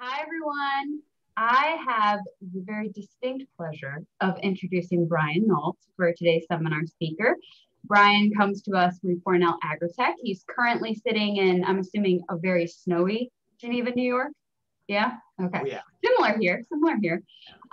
Hi, everyone. I have the very distinct pleasure of introducing Brian Nault for today's seminar speaker. Brian comes to us from Cornell Agritech. He's currently sitting in, I'm assuming, a very snowy Geneva, New York. Yeah. Okay. Oh, yeah. Similar here. Similar here.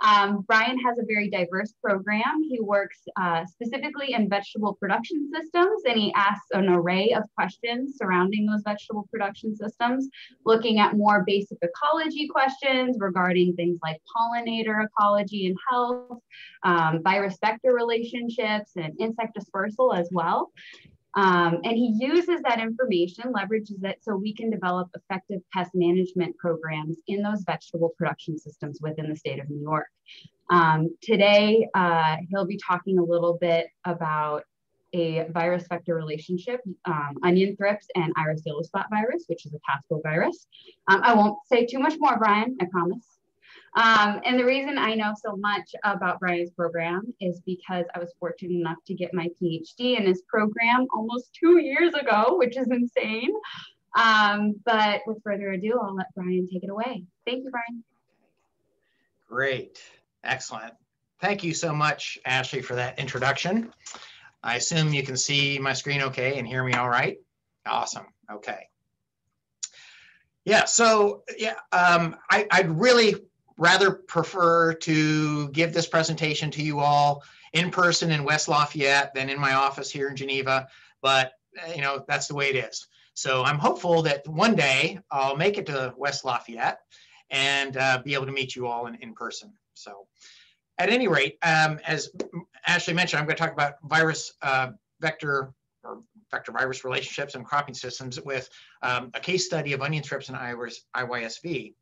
Um, Brian has a very diverse program. He works uh, specifically in vegetable production systems, and he asks an array of questions surrounding those vegetable production systems, looking at more basic ecology questions regarding things like pollinator ecology and health, um, virus vector relationships, and insect dispersal as well. Um, and he uses that information, leverages it so we can develop effective pest management programs in those vegetable production systems within the state of New York. Um, today, uh, he'll be talking a little bit about a virus vector relationship, um, onion thrips and iris yellow spot virus, which is a tospovirus. Um, I won't say too much more, Brian, I promise. Um, and the reason I know so much about Brian's program is because I was fortunate enough to get my PhD in his program almost two years ago, which is insane. Um, but with further ado, I'll let Brian take it away. Thank you, Brian. Great. Excellent. Thank you so much, Ashley, for that introduction. I assume you can see my screen okay and hear me all right? Awesome. Okay. Yeah, so yeah, um, I, I'd really rather prefer to give this presentation to you all in person in West Lafayette than in my office here in Geneva, but uh, you know, that's the way it is. So I'm hopeful that one day I'll make it to West Lafayette and uh, be able to meet you all in, in person. So at any rate, um, as Ashley mentioned, I'm going to talk about virus uh, vector or vector virus relationships and cropping systems with um, a case study of onion thrips and IYSV.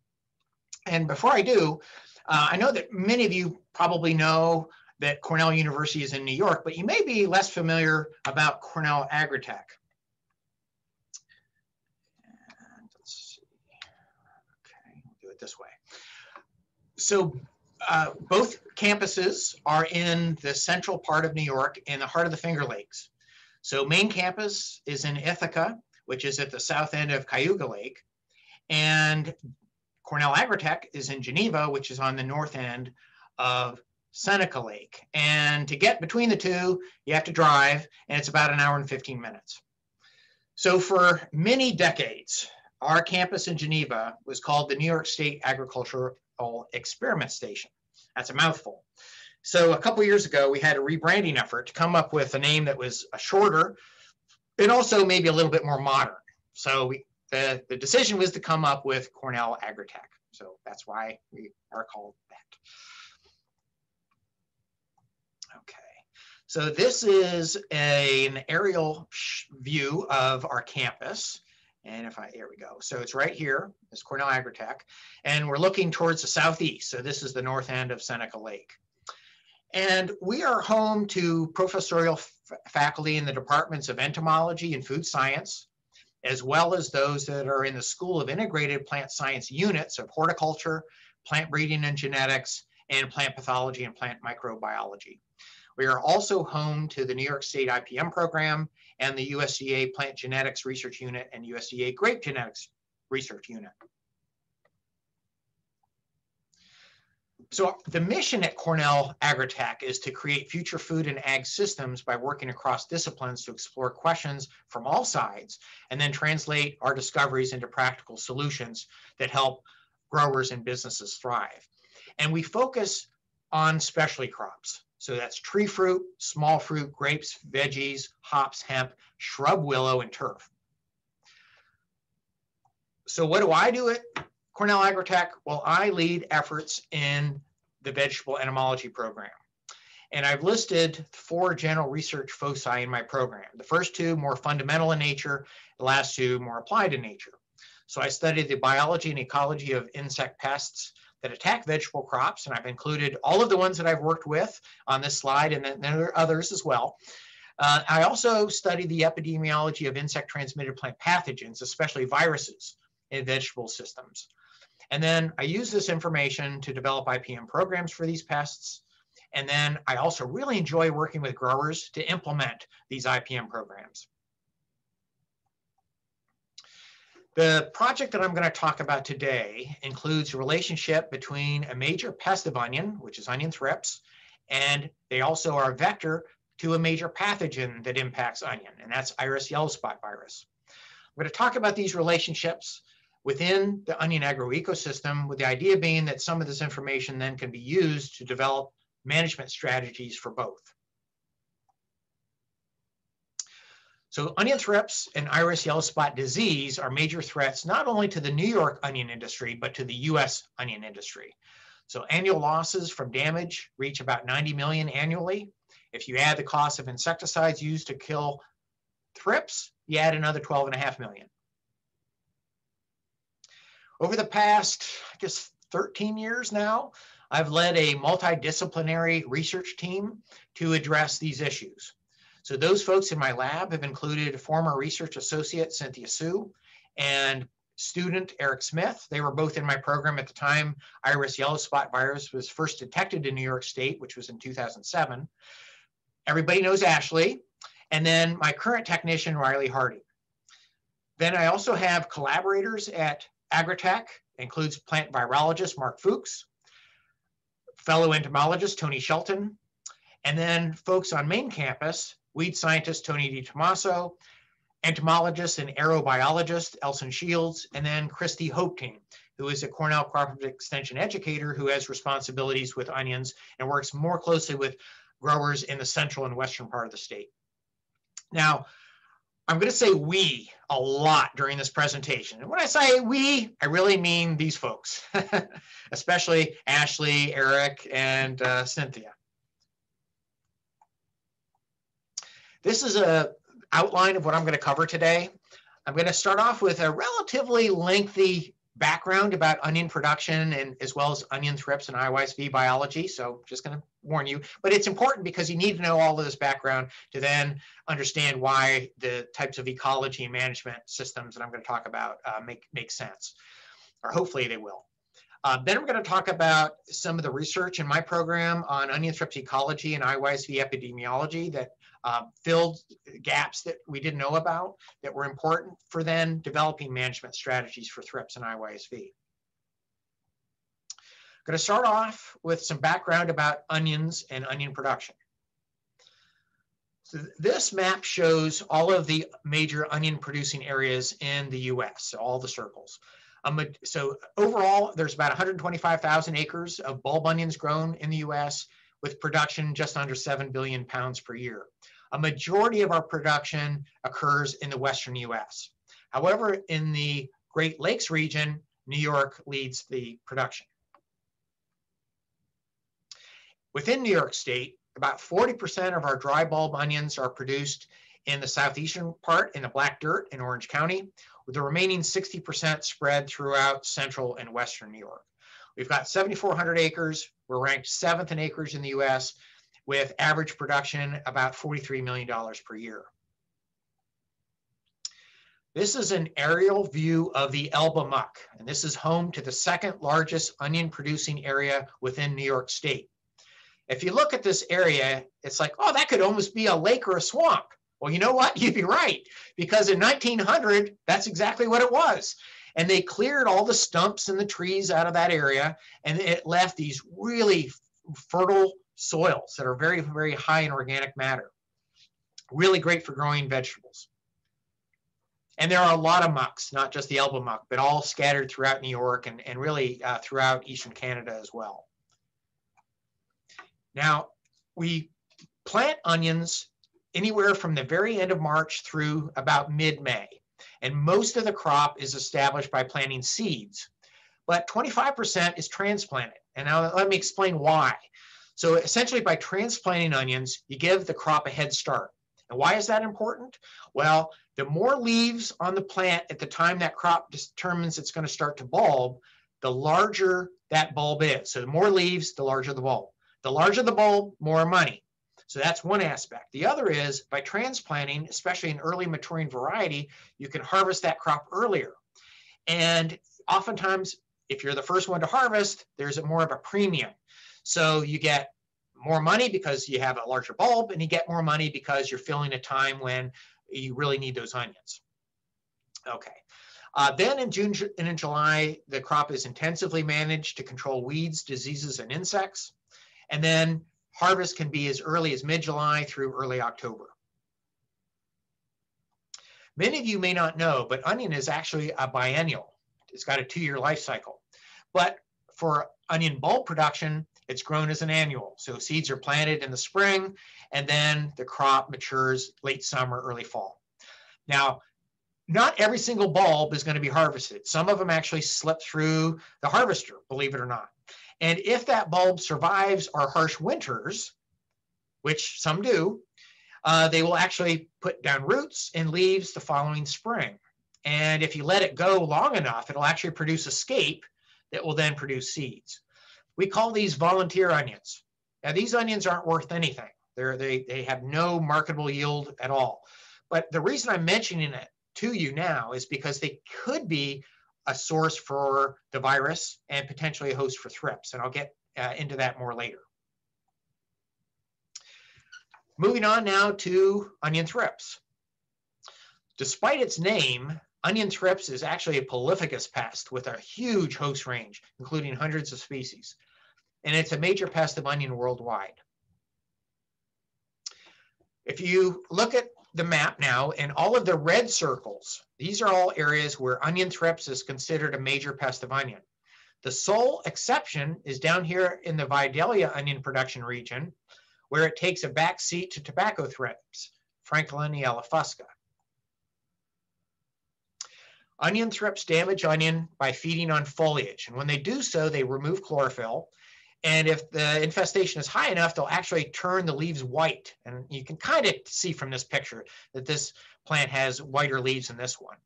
And before I do, uh, I know that many of you probably know that Cornell University is in New York, but you may be less familiar about Cornell Agritech. And let's see. Okay, we'll do it this way. So uh, both campuses are in the central part of New York in the heart of the Finger Lakes. So main campus is in Ithaca, which is at the south end of Cayuga Lake. And Cornell Agritech is in Geneva, which is on the north end of Seneca Lake. And to get between the two, you have to drive, and it's about an hour and 15 minutes. So for many decades, our campus in Geneva was called the New York State Agricultural Experiment Station. That's a mouthful. So a couple years ago, we had a rebranding effort to come up with a name that was shorter and also maybe a little bit more modern. So we the, the decision was to come up with Cornell Agritech. So that's why we are called that. Okay, so this is a, an aerial view of our campus. And if I, here we go. So it's right here, it's Cornell Agritech. And we're looking towards the southeast. So this is the north end of Seneca Lake. And we are home to professorial faculty in the departments of entomology and food science, as well as those that are in the School of Integrated Plant Science units of horticulture, plant breeding and genetics, and plant pathology and plant microbiology. We are also home to the New York State IPM program and the USDA Plant Genetics Research Unit and USDA Grape Genetics Research Unit. So the mission at Cornell Agritech is to create future food and ag systems by working across disciplines to explore questions from all sides and then translate our discoveries into practical solutions that help growers and businesses thrive. And we focus on specialty crops. So that's tree fruit, small fruit, grapes, veggies, hops, hemp, shrub willow, and turf. So what do I do at Cornell Agritech, well, I lead efforts in the vegetable entomology program. And I've listed four general research foci in my program. The first two more fundamental in nature, the last two more applied in nature. So I studied the biology and ecology of insect pests that attack vegetable crops, and I've included all of the ones that I've worked with on this slide, and then there are others as well. Uh, I also study the epidemiology of insect transmitted plant pathogens, especially viruses in vegetable systems. And then I use this information to develop IPM programs for these pests. And then I also really enjoy working with growers to implement these IPM programs. The project that I'm going to talk about today includes a relationship between a major pest of onion, which is onion thrips, and they also are a vector to a major pathogen that impacts onion, and that's iris yellow spot virus. I'm going to talk about these relationships within the onion agroecosystem with the idea being that some of this information then can be used to develop management strategies for both. So onion thrips and iris yellow spot disease are major threats not only to the New York onion industry, but to the US onion industry. So annual losses from damage reach about 90 million annually. If you add the cost of insecticides used to kill thrips, you add another 12 and a half million. Over the past, I guess, 13 years now, I've led a multidisciplinary research team to address these issues. So those folks in my lab have included former research associate Cynthia Hsu and student Eric Smith. They were both in my program at the time iris yellow spot virus was first detected in New York State, which was in 2007. Everybody knows Ashley. And then my current technician, Riley Hardy. Then I also have collaborators at Agritech, includes plant virologist Marc Fuchs, fellow entomologist Tony Shelton, and then folks on main campus, weed scientist Tony DiTommaso, entomologist and aerobiologist Elson Shields, and then Christy Hoepting, who is a Cornell Cooperative Extension educator who has responsibilities with onions and works more closely with growers in the central and western part of the state. Now, I'm going to say we a lot during this presentation. And when I say we, I really mean these folks, especially Ashley, Eric, and uh, Cynthia. This is a outline of what I'm going to cover today. I'm going to start off with a relatively lengthy background about onion production and as well as onion thrips and IYSV biology. So just going to warn you, but it's important because you need to know all of this background to then understand why the types of ecology and management systems that I'm going to talk about uh, make, make sense, or hopefully they will. Uh, then we're going to talk about some of the research in my program on onion thrips ecology and IYSV epidemiology that uh, filled gaps that we didn't know about that were important for then developing management strategies for thrips and IYSV. I'm going to start off with some background about onions and onion production. So this map shows all of the major onion producing areas in the US, so all the circles. Um, so overall, there's about 125,000 acres of bulb onions grown in the US with production just under 7 billion pounds per year. A majority of our production occurs in the Western US. However, in the Great Lakes region, New York leads the production. Within New York State, about 40% of our dry bulb onions are produced in the southeastern part in the black dirt in Orange County, with the remaining 60% spread throughout central and western New York. We've got 7,400 acres. We're ranked seventh in acres in the US with average production about $43 million per year. This is an aerial view of the Elba Muck, and this is home to the second largest onion producing area within New York State. If you look at this area, it's like, oh, that could almost be a lake or a swamp. Well, you know what? You'd be right, because in 1900, that's exactly what it was. And they cleared all the stumps and the trees out of that area, and it left these really fertile soils that are very, very high in organic matter. Really great for growing vegetables. And there are a lot of mucks, not just the Elba muck, but all scattered throughout New York and, and really uh, throughout Eastern Canada as well. Now, we plant onions anywhere from the very end of March through about mid-May. And most of the crop is established by planting seeds. But 25% is transplanted. And now let me explain why. So essentially by transplanting onions, you give the crop a head start. And why is that important? Well, the more leaves on the plant at the time that crop determines it's going to start to bulb, the larger that bulb is. So the more leaves, the larger the bulb. The larger the bulb, more money. So that's one aspect. The other is by transplanting, especially an early maturing variety, you can harvest that crop earlier. And oftentimes, if you're the first one to harvest, there's more of a premium. So you get more money because you have a larger bulb and you get more money because you're filling a time when you really need those onions. Okay. Uh, then in June and in July, the crop is intensively managed to control weeds, diseases, and insects. And then harvest can be as early as mid-July through early October. Many of you may not know, but onion is actually a biennial. It's got a two-year life cycle. But for onion bulb production, it's grown as an annual. So seeds are planted in the spring, and then the crop matures late summer, early fall. Now, not every single bulb is going to be harvested. Some of them actually slip through the harvester, believe it or not. And if that bulb survives our harsh winters, which some do, uh, they will actually put down roots and leaves the following spring. And if you let it go long enough, it'll actually produce a scape that will then produce seeds. We call these volunteer onions. Now, these onions aren't worth anything. They're, they, they have no marketable yield at all. But the reason I'm mentioning it to you now is because they could be a source for the virus and potentially a host for thrips. And I'll get uh, into that more later. Moving on now to onion thrips. Despite its name, onion thrips is actually a polyphagous pest with a huge host range, including hundreds of species. And it's a major pest of onion worldwide. If you look at the map now and all of the red circles, these are all areas where onion thrips is considered a major pest of onion. The sole exception is down here in the Vidalia onion production region, where it takes a back seat to tobacco thrips, Frankliniella fusca. Onion thrips damage onion by feeding on foliage. And when they do so, they remove chlorophyll and if the infestation is high enough, they'll actually turn the leaves white. And you can kind of see from this picture that this plant has whiter leaves than this one.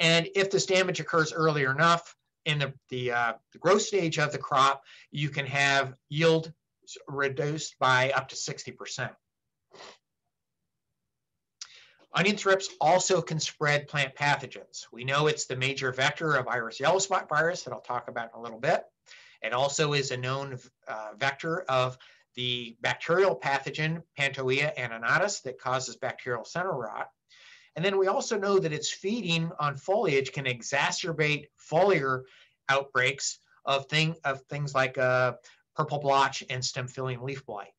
And if this damage occurs early enough in the, the, uh, the growth stage of the crop, you can have yield reduced by up to 60%. Onion thrips also can spread plant pathogens. We know it's the major vector of iris yellow spot virus that I'll talk about in a little bit. It also is a known uh, vector of the bacterial pathogen Pantoea ananatis that causes bacterial center rot. And then we also know that its feeding on foliage can exacerbate foliar outbreaks of, thing, of things like uh, purple blotch and Stemphylium leaf blight.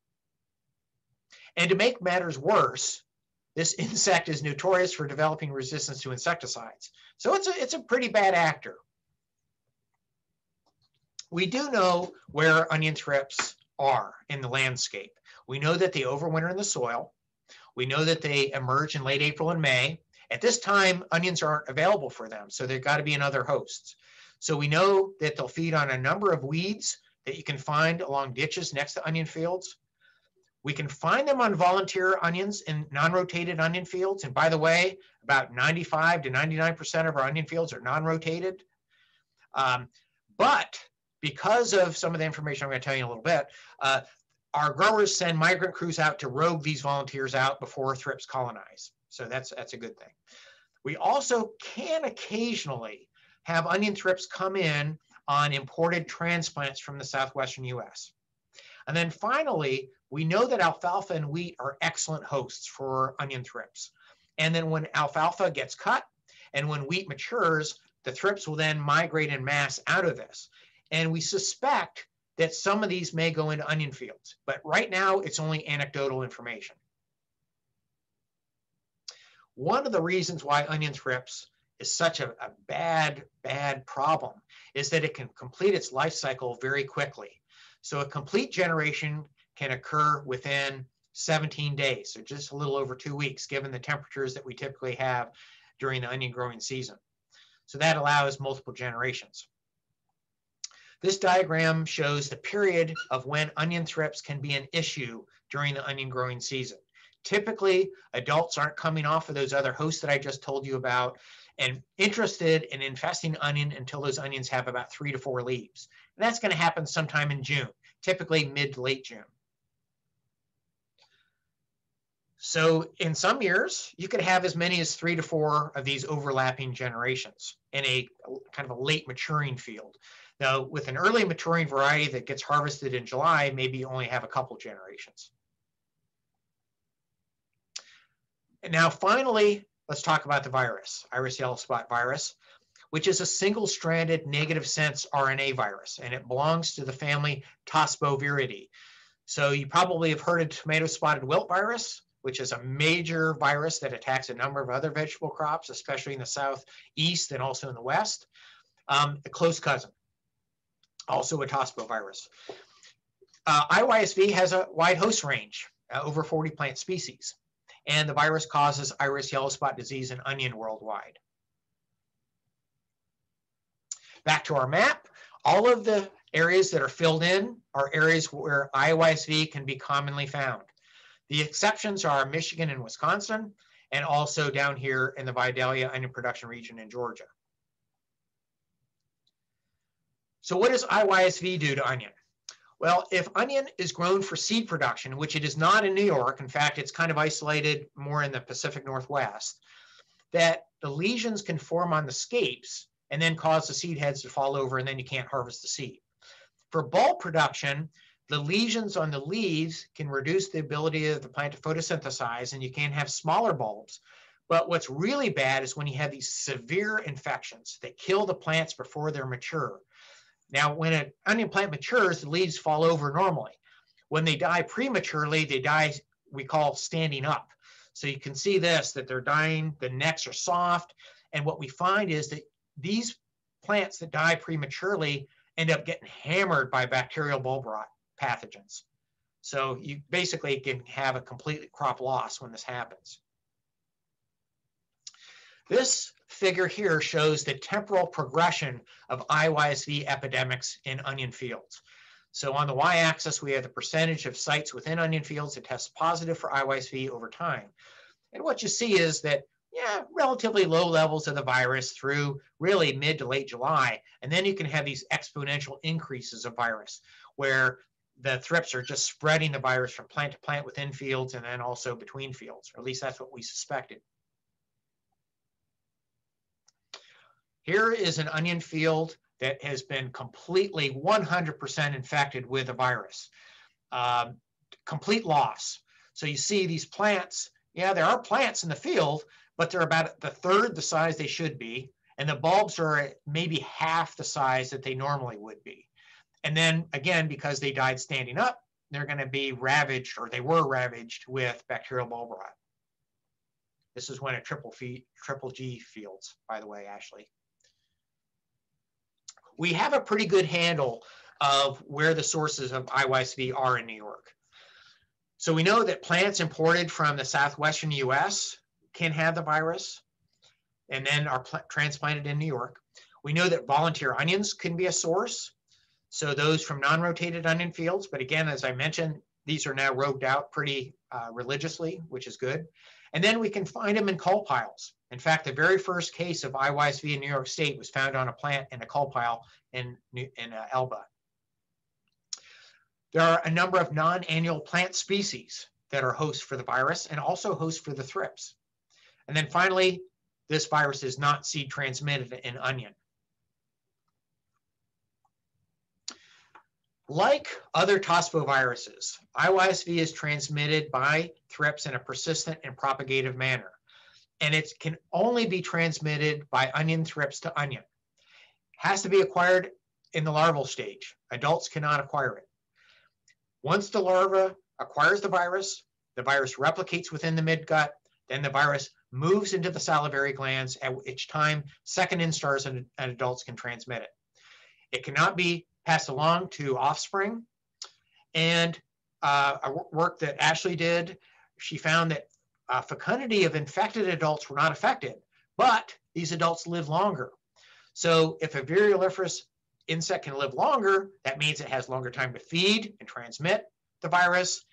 And to make matters worse, this insect is notorious for developing resistance to insecticides. So it's a, it's a pretty bad actor. We do know where onion thrips are in the landscape. We know that they overwinter in the soil. We know that they emerge in late April and May. At this time, onions aren't available for them, so they've got to be in other hosts. So we know that they'll feed on a number of weeds that you can find along ditches next to onion fields. We can find them on volunteer onions in non-rotated onion fields. And by the way, about 95 to 99% of our onion fields are non-rotated. Um, but because of some of the information I'm going to tell you in a little bit, uh, our growers send migrant crews out to rogue these volunteers out before thrips colonize. So that's, that's a good thing. We also can occasionally have onion thrips come in on imported transplants from the southwestern US. And then finally, we know that alfalfa and wheat are excellent hosts for onion thrips. And then when alfalfa gets cut and when wheat matures, the thrips will then migrate in mass out of this. And we suspect that some of these may go into onion fields, but right now it's only anecdotal information. One of the reasons why onion thrips is such a, a, bad, bad problem is that it can complete its life cycle very quickly. So a complete generation can occur within 17 days, so just a little over two weeks, given the temperatures that we typically have during the onion growing season. So that allows multiple generations. This diagram shows the period of when onion thrips can be an issue during the onion growing season. Typically, adults aren't coming off of those other hosts that I just told you about and interested in infesting onion until those onions have about three to four leaves. And that's going to happen sometime in June, typically mid to late June. So in some years, you could have as many as three to four of these overlapping generations in a kind of a late maturing field. Now, with an early maturing variety that gets harvested in July, maybe you only have a couple generations. And now, finally, let's talk about the virus, iris yellow spot virus. Which is a single-stranded negative sense RNA virus, and it belongs to the family Tospoviridae. So you probably have heard of tomato spotted wilt virus, which is a major virus that attacks a number of other vegetable crops, especially in the southeast and also in the west. Um, a close cousin, also a tospovirus. Uh, IYSV has a wide host range, uh, over 40 plant species, and the virus causes iris yellow spot disease in onion worldwide. Back to our map, all of the areas that are filled in are areas where IYSV can be commonly found. The exceptions are Michigan and Wisconsin, and also down here in the Vidalia onion production region in Georgia. So what does IYSV do to onion? Well, if onion is grown for seed production, which it is not in New York, in fact, it's kind of isolated more in the Pacific Northwest, that the lesions can form on the scapes and then cause the seed heads to fall over and then you can't harvest the seed. For bulb production, the lesions on the leaves can reduce the ability of the plant to photosynthesize and you can have smaller bulbs. But what's really bad is when you have these severe infections that kill the plants before they're mature. Now, when an onion plant matures, the leaves fall over normally. When they die prematurely, they die, we call standing up. So you can see this, that they're dying, the necks are soft. And what we find is that these plants that die prematurely end up getting hammered by bacterial bulb rot pathogens. So you basically can have a complete crop loss when this happens. This figure here shows the temporal progression of IYSV epidemics in onion fields. So on the y-axis, we have the percentage of sites within onion fields that test positive for IYSV over time. And what you see is that yeah, relatively low levels of the virus through really mid to late July. And then you can have these exponential increases of virus where the thrips are just spreading the virus from plant to plant within fields and then also between fields, or at least that's what we suspected. Here is an onion field that has been completely 100% infected with a virus. Um, complete loss. So you see these plants, yeah, there are plants in the field, but they're about the third the size they should be. And the bulbs are maybe half the size that they normally would be. And then again, because they died standing up, they're going to be ravaged or they were ravaged with bacterial bulb rot. This is when a triple, fee, triple G fields, by the way, Ashley. We have a pretty good handle of where the sources of IYSV are in New York. So we know that plants imported from the southwestern US can have the virus and then are transplanted in New York. We know that volunteer onions can be a source. So those from non-rotated onion fields, but again, as I mentioned, these are now rogued out pretty uh, religiously, which is good. And then we can find them in cull piles. In fact, the very first case of IYSV in New York State was found on a plant in a cull pile in, in uh, Elba. There are a number of non-annual plant species that are hosts for the virus and also hosts for the thrips. And then finally, this virus is not seed transmitted in onion. Like other tospoviruses, IYSV is transmitted by thrips in a persistent and propagative manner. And it can only be transmitted by onion thrips to onion. Has to be acquired in the larval stage. Adults cannot acquire it. Once the larva acquires the virus, the virus replicates within the midgut, then the virus moves into the salivary glands, at which time second instars and, and adults can transmit it. It cannot be passed along to offspring. And uh, a work that Ashley did, she found that uh, fecundity of infected adults were not affected, but these adults live longer. So if a viruliferous insect can live longer, that means it has longer time to feed and transmit the virus,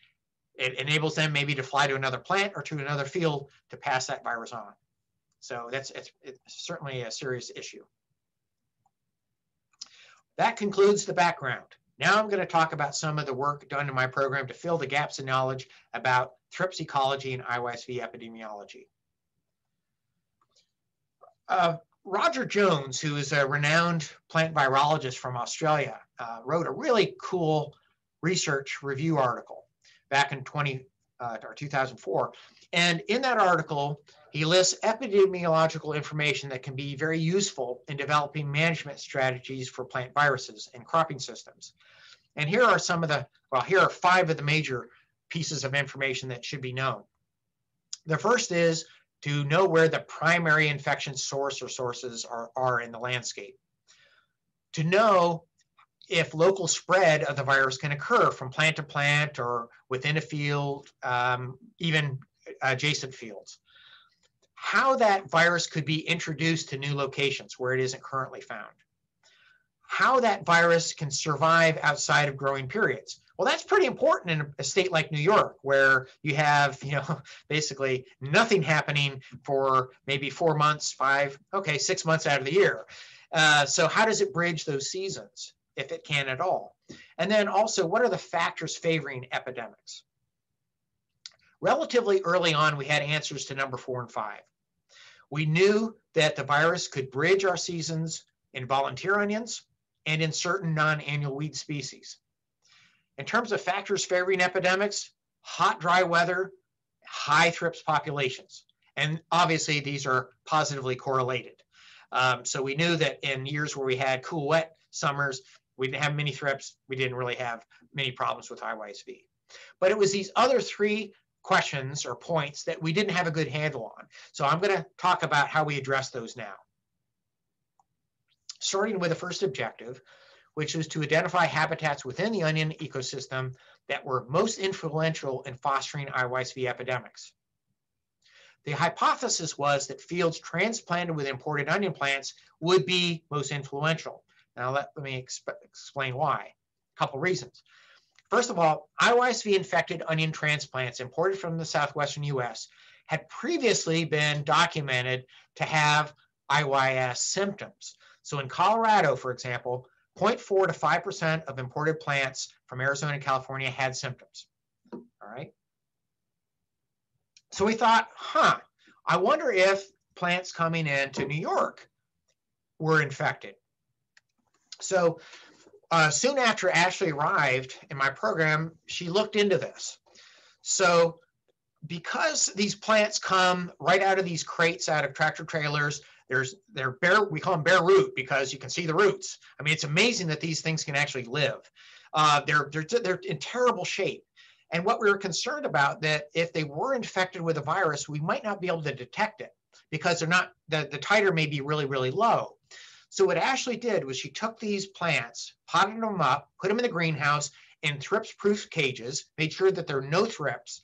it enables them maybe to fly to another plant or to another field to pass that virus on. So that's it's, it's certainly a serious issue. That concludes the background. Now I'm going to talk about some of the work done in my program to fill the gaps in knowledge about thrips ecology and IYSV epidemiology. Uh, Roger Jones, who is a renowned plant virologist from Australia, uh, wrote a really cool research review article back in 20 uh, or 2004. And in that article, He lists epidemiological information that can be very useful in developing management strategies for plant viruses and cropping systems. And here are some of the, well, here are five of the major pieces of information that should be known. The first is to know where the primary infection source or sources are, are in the landscape. To know if local spread of the virus can occur from plant to plant or within a field, um, even adjacent fields. How that virus could be introduced to new locations where it isn't currently found. How that virus can survive outside of growing periods. Well, that's pretty important in a state like New York, where you have, you know, basically nothing happening for maybe four months, five, okay, six months out of the year. Uh, so how does it bridge those seasons? If it can at all. And then also, what are the factors favoring epidemics? Relatively early on, we had answers to number four and five. We knew that the virus could bridge our seasons in volunteer onions and in certain non-annual weed species. In terms of factors favoring epidemics, hot, dry weather, high thrips populations. And obviously these are positively correlated. Um, so we knew that in years where we had cool, wet summers, we didn't have many thrips. We didn't really have many problems with IYSV. But it was these other three questions or points that we didn't have a good handle on. So I'm going to talk about how we address those now. Starting with the first objective, which is to identify habitats within the onion ecosystem that were most influential in fostering IYSV epidemics. The hypothesis was that fields transplanted with imported onion plants would be most influential. Now let, me exp explain why. A couple reasons. First of all, IYSV infected onion transplants imported from the southwestern US had previously been documented to have IYS symptoms. So in Colorado, for example, 0.4 to 5% of imported plants from Arizona and California had symptoms. All right. So we thought, huh, I wonder if plants coming into New York were infected. So uh, soon after Ashley arrived in my program, she looked into this. So because these plants come right out of these crates out of tractor trailers, there's they're bare, we call them bare root because you can see the roots. I mean, it's amazing that these things can actually live. Uh, they're, they're, they're in terrible shape. And what we were concerned about that if they were infected with a virus, we might not be able to detect it because they're not, the, the titer may be really, really low. So what Ashley did was she took these plants, potted them up, put them in the greenhouse in thrips-proof cages, made sure that there are no thrips.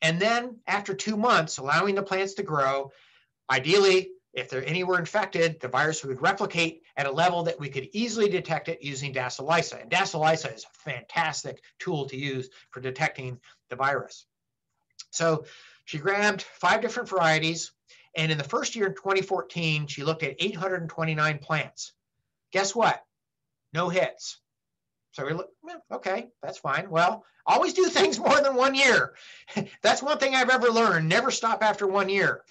And then after two months, allowing the plants to grow, ideally, if there any were infected, the virus would replicate at a level that we could easily detect it using DAS-ELISA. And DAS-ELISA is a fantastic tool to use for detecting the virus. So she grabbed five different varieties, and in the first year in 2014, she looked at 829 plants. Guess what? No hits. So we look, okay, that's fine. Well, always do things more than one year. that's one thing I've ever learned. Never stop after one year.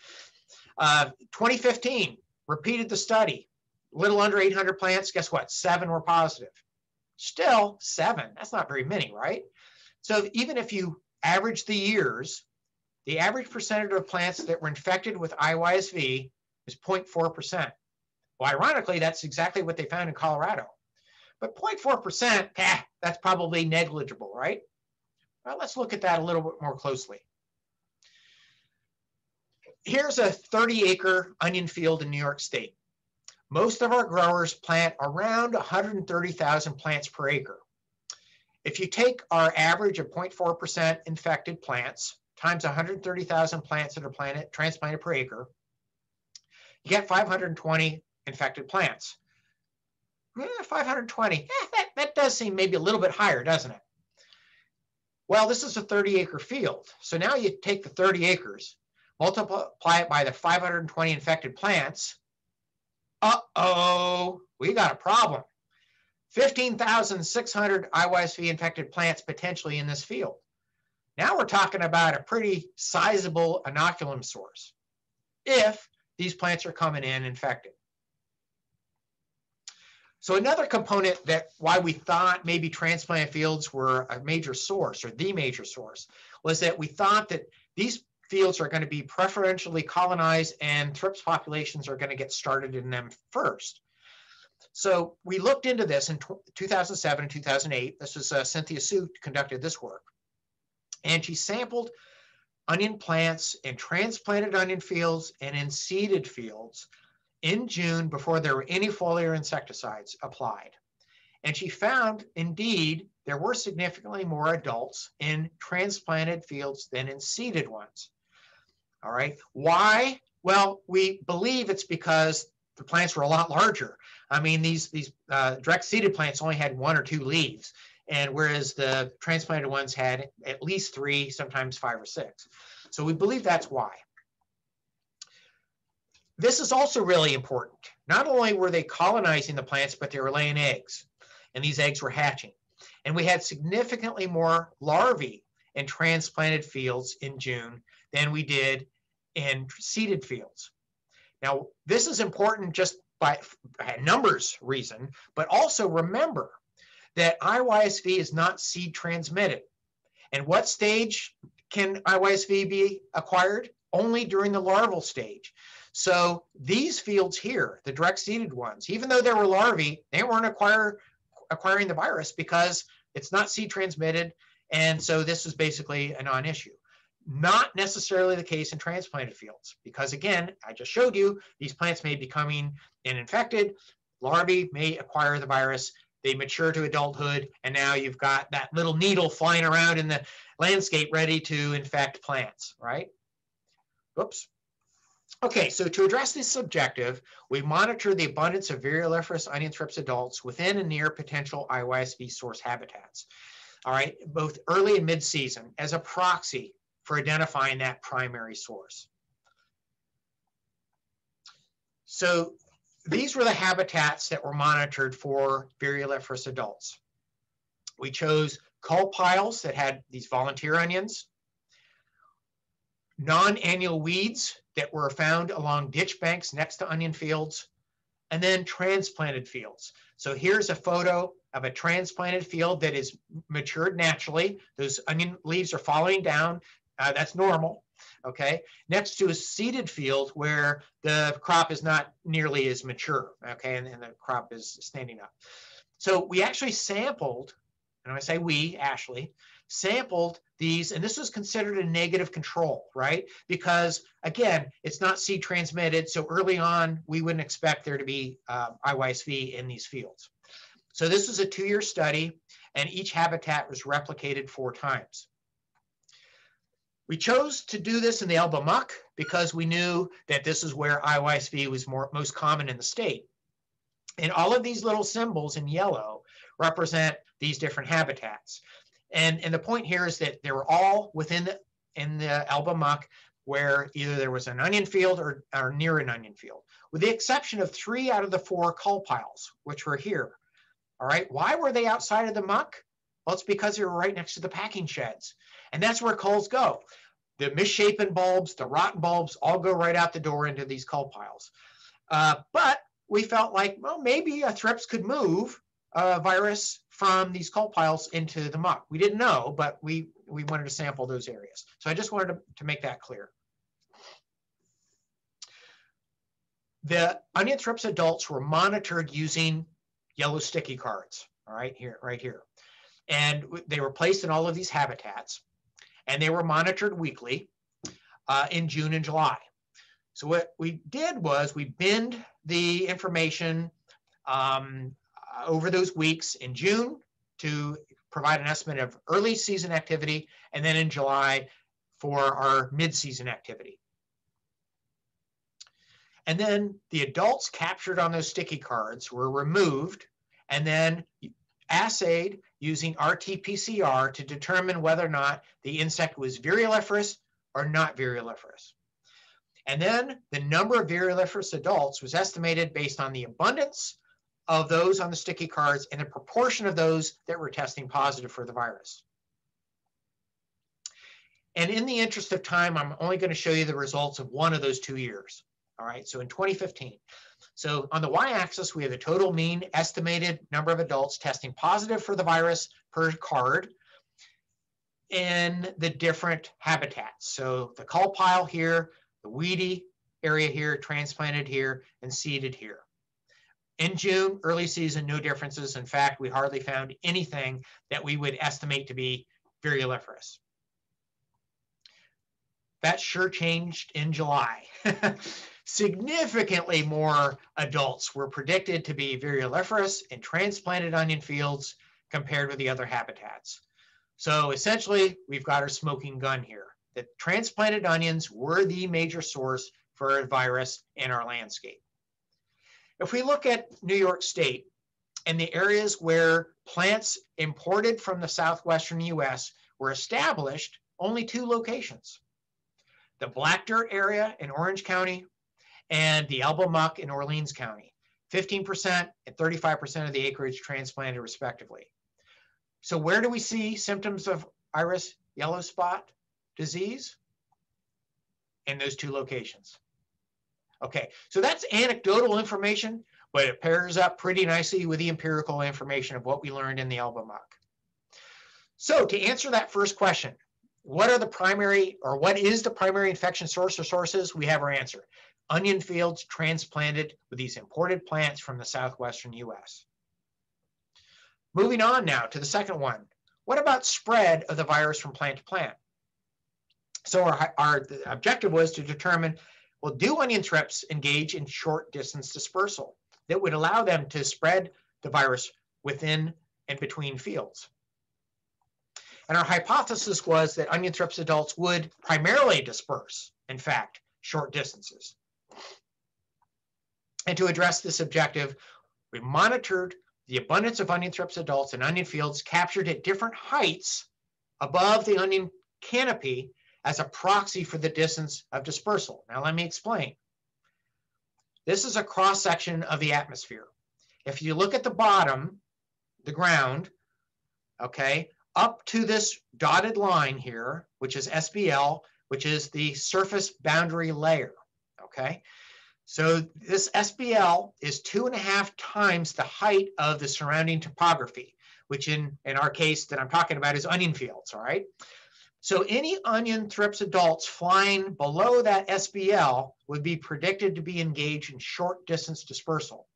Uh, 2015, repeated the study. Little under 800 plants. Guess what? Seven were positive. Still, seven. That's not very many, right? So even if you average the years, the average percentage of plants that were infected with IYSV is 0.4%. Well, ironically, that's exactly what they found in Colorado. But 0.4%, eh, that's probably negligible, right? Well, let's look at that a little bit more closely. Here's a 30 acre onion field in New York State. Most of our growers plant around 130,000 plants per acre. If you take our average of 0.4% infected plants, times 130,000 plants that are planted, transplanted per acre, you get 520 infected plants. 520, eh, that, that does seem maybe a little bit higher, doesn't it? Well, this is a 30 acre field. So now you take the 30 acres, multiply it by the 520 infected plants. Uh-oh, we got a problem. 15,600 IYSV infected plants potentially in this field. Now we're talking about a pretty sizable inoculum source if these plants are coming in infected. So another component that why we thought maybe transplant fields were a major source or the major source was that we thought that these fields are going to be preferentially colonized and thrips populations are going to get started in them first. So we looked into this in 2007 and 2008. This was uh, Cynthia Hsu conducted this work. And she sampled onion plants in transplanted onion fields and in seeded fields in June before there were any foliar insecticides applied. And she found, indeed, there were significantly more adults in transplanted fields than in seeded ones. All right. Why? Well, we believe it's because the plants were a lot larger. I mean, these these uh, direct seeded plants only had one or two leaves, and whereas the transplanted ones had at least three, sometimes five or six. So we believe that's why. This is also really important. Not only were they colonizing the plants, but they were laying eggs, and these eggs were hatching. And we had significantly more larvae in transplanted fields in June than we did in seeded fields. Now, this is important just by numbers reason, but also remember that IYSV is not seed transmitted. And what stage can IYSV be acquired? Only during the larval stage. So these fields here, the direct seeded ones, even though they were larvae, they weren't acquire, acquiring the virus because it's not seed transmitted. And so this is basically a non-issue. Not necessarily the case in transplanted fields, because again, I just showed you, these plants may be coming and infected, larvae may acquire the virus, they mature to adulthood, and now you've got that little needle flying around in the landscape ready to infect plants, right? Oops. Okay, so to address this objective, we monitor the abundance of viruliferous onion thrips adults within and near potential IYSV source habitats. All right, both early and mid-season as a proxy for identifying that primary source. So these were the habitats that were monitored for viruliferous adults. We chose cull piles that had these volunteer onions, non-annual weeds that were found along ditch banks next to onion fields, and then transplanted fields. So here's a photo of a transplanted field that is matured naturally. Those onion leaves are falling down. Uh, that's normal, okay? Next to a seeded field where the crop is not nearly as mature, okay? And, and the crop is standing up. So we actually sampled, and I say we, Ashley, sampled these, and this was considered a negative control, right? Because again, it's not seed transmitted. So early on, we wouldn't expect there to be uh, IYSV in these fields. So this was a two-year study, and each habitat was replicated four times. We chose to do this in the Elba muck because we knew that this is where IYSV was more, most common in the state. And all of these little symbols in yellow represent these different habitats. And, and the point here is that they were all within the, in the Elba muck where either there was an onion field or, or near an onion field, with the exception of three out of the four cull piles, which were here. All right, why were they outside of the muck? Well, it's because they were right next to the packing sheds. And that's where culls go. The misshapen bulbs, the rotten bulbs, all go right out the door into these cull piles. Uh, but we felt like, well, maybe a thrips could move a virus from these cull piles into the muck. We didn't know, but we, we wanted to sample those areas. So I just wanted to, to make that clear. The onion thrips adults were monitored using yellow sticky cards, all right, here, right here. And they were placed in all of these habitats and they were monitored weekly uh, in June and July. So what we did was we binned the information um, over those weeks in June to provide an estimate of early season activity, and then in July for our mid-season activity. And then the adults captured on those sticky cards were removed and then assayed using RT-PCR to determine whether or not the insect was viruliferous or not viruliferous. And then the number of viruliferous adults was estimated based on the abundance of those on the sticky cards and the proportion of those that were testing positive for the virus. And in the interest of time, I'm only going to show you the results of one of those two years. All right, so in 2015. So on the y-axis, we have the total mean estimated number of adults testing positive for the virus per card. in the different habitats. So the cull pile here, the weedy area here, transplanted here, and seeded here. In June, early season, no differences. In fact, we hardly found anything that we would estimate to be viruliferous. That sure changed in July. Significantly more adults were predicted to be viruliferous in transplanted onion fields compared with the other habitats. So essentially, we've got our smoking gun here. The transplanted onions were the major source for a virus in our landscape. If we look at New York State and the areas where plants imported from the southwestern US were established, only two locations. The Black Dirt area in Orange County and the Elba Muck in Orleans County. 15% and 35% of the acreage transplanted respectively. So where do we see symptoms of iris yellow spot disease? In those two locations. Okay, so that's anecdotal information, but it pairs up pretty nicely with the empirical information of what we learned in the Elba muck. So to answer that first question, what are the primary or what is the primary infection source or sources? We have our answer. Onion fields transplanted with these imported plants from the southwestern US. Moving on now to the second one. What about spread of the virus from plant to plant? So our, our objective was to determine well, do onion thrips engage in short distance dispersal that would allow them to spread the virus within and between fields? And our hypothesis was that onion thrips adults would primarily disperse, in fact, short distances. And to address this objective, we monitored the abundance of onion thrips adults in onion fields captured at different heights above the onion canopy as a proxy for the distance of dispersal. Now let me explain. This is a cross section of the atmosphere. If you look at the bottom, the ground, okay, up to this dotted line here, which is SBL, which is the surface boundary layer, okay? So this SBL is two and a half times the height of the surrounding topography, which in, in our case that I'm talking about is onion fields, all right? So any onion thrips adults flying below that SBL would be predicted to be engaged in short distance dispersal.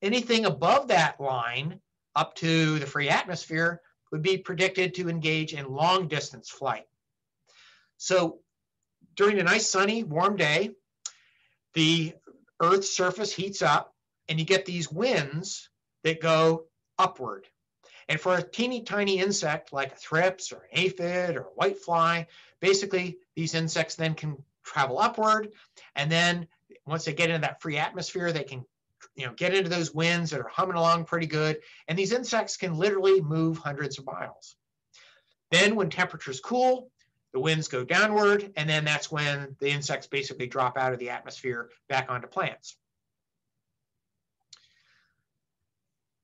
Anything above that line up to the free atmosphere would be predicted to engage in long distance flight. So during a nice sunny warm day, the Earth's surface heats up and you get these winds that go upward. And for a teeny tiny insect like a thrips or an aphid or a whitefly, basically these insects then can travel upward. And then once they get into that free atmosphere, they can you know, get into those winds that are humming along pretty good. And these insects can literally move hundreds of miles. Then when temperatures cool, the winds go downward, and then that's when the insects basically drop out of the atmosphere back onto plants.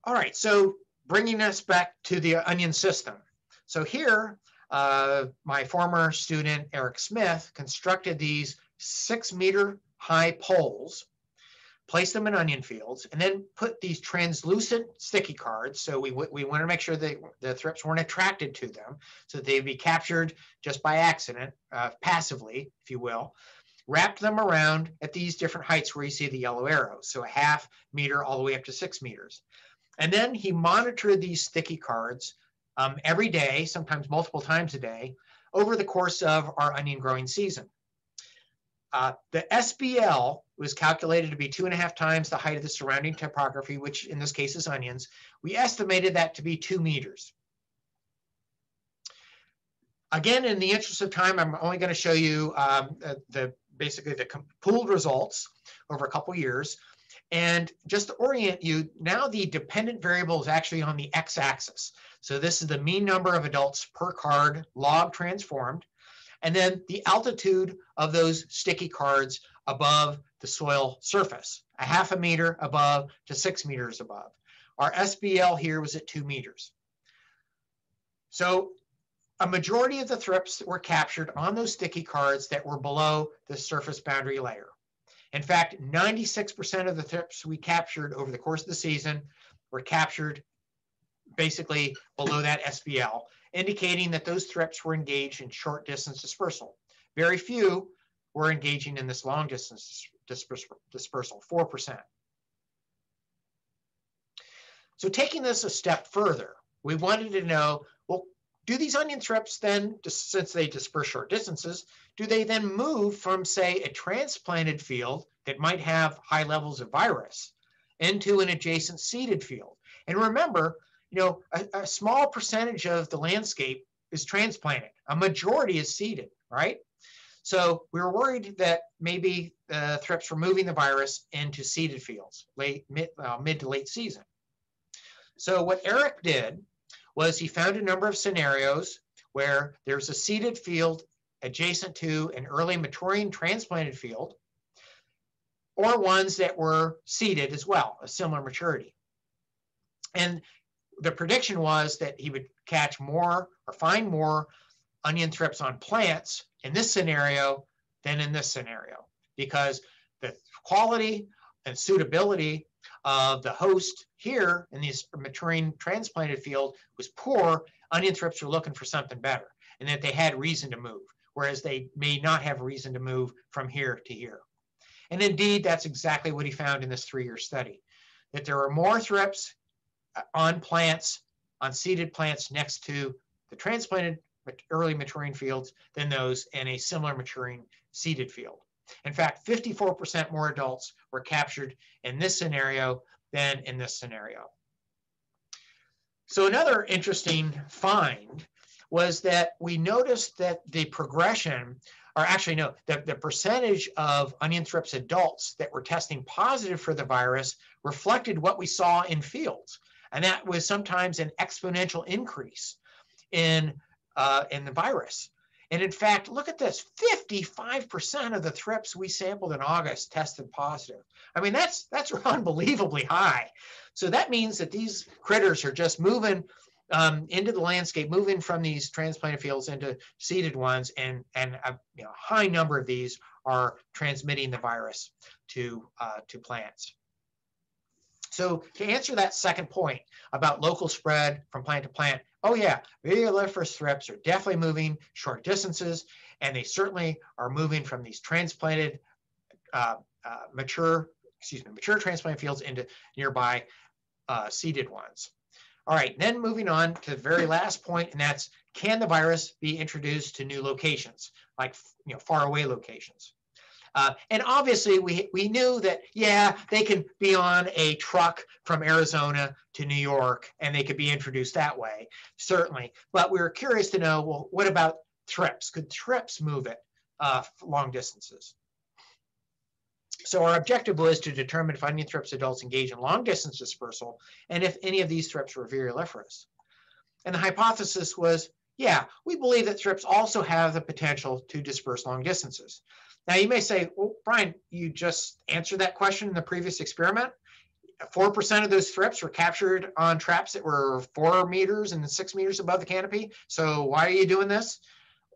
All right, so bringing us back to the onion system. So here, uh, my former student, Eric Smith, constructed these six meter high poles, placed them in onion fields, and then put these translucent sticky cards. So we, we want to make sure that the thrips weren't attracted to them, so that they'd be captured just by accident, uh, passively, if you will. Wrapped them around at these different heights where you see the yellow arrows, so a half meter all the way up to six meters. And then he monitored these sticky cards um, every day, sometimes multiple times a day, over the course of our onion growing season. Uh, the SBL was calculated to be two and a half times the height of the surrounding topography, which in this case is onions. We estimated that to be two meters. Again, in the interest of time, I'm only going to show you um, the basically the pooled results over a couple years. And just to orient you, now the dependent variable is actually on the x-axis. So this is the mean number of adults per card log transformed. And then the altitude of those sticky cards above the soil surface, a half a meter above to six meters above. Our SBL here was at two meters. So a majority of the thrips were captured on those sticky cards that were below the surface boundary layer. In fact, 96% of the thrips we captured over the course of the season were captured basically below that SBL, indicating that those thrips were engaged in short distance dispersal. Very few were engaging in this long distance dispersal, 4%. So taking this a step further, we wanted to know, well, do these onion thrips then, since they disperse short distances, do they then move from, say, a transplanted field that might have high levels of virus into an adjacent seeded field? And remember, you know, a, a small percentage of the landscape is transplanted. A majority is seeded, right? So we were worried that maybe the thrips were moving the virus into seeded fields late mid, uh, mid to late season. So what Eric did was he found a number of scenarios where there's a seeded field adjacent to an early maturing transplanted field, or ones that were seeded as well, a similar maturity. And the prediction was that he would catch more or find more onion thrips on plants in this scenario than in this scenario because the quality and suitability of the host here in this maturing transplanted field was poor, onion thrips were looking for something better and that they had reason to move, whereas they may not have reason to move from here to here. And indeed, that's exactly what he found in this three-year study, that there are more thrips on plants, on seeded plants next to the transplanted early maturing fields than those in a similar maturing seeded field. In fact, 54% more adults were captured in this scenario than in this scenario. So another interesting find was that we noticed that the progression, or actually no, the, the percentage of onion thrips adults that were testing positive for the virus reflected what we saw in fields. And that was sometimes an exponential increase in, uh, in the virus. And in fact, look at this 55% of the thrips we sampled in August tested positive. I mean, that's that's unbelievably high. So that means that these critters are just moving um, into the landscape, moving from these transplanted fields into seeded ones, and, and a you know, high number of these are transmitting the virus to, uh, to plants. So to answer that second point about local spread from plant to plant, oh yeah, viruliferous thrips are definitely moving short distances, and they certainly are moving from these transplanted, uh, uh, mature, excuse me, mature transplant fields into nearby uh, seeded ones. All right, then moving on to the very last point, and that's can the virus be introduced to new locations, like you know, far away locations? Uh, and obviously, we, we knew that, yeah, they can be on a truck from Arizona to New York and they could be introduced that way, certainly. But we were curious to know, well, what about thrips? Could thrips move it uh, long distances? So our objective was to determine if onion thrips adults engage in long distance dispersal and if any of these thrips were viruliferous. And the hypothesis was, yeah, we believe that thrips also have the potential to disperse long distances. Now you may say, well, Brian, you just answered that question in the previous experiment. 4% of those thrips were captured on traps that were four meters and six meters above the canopy. So why are you doing this?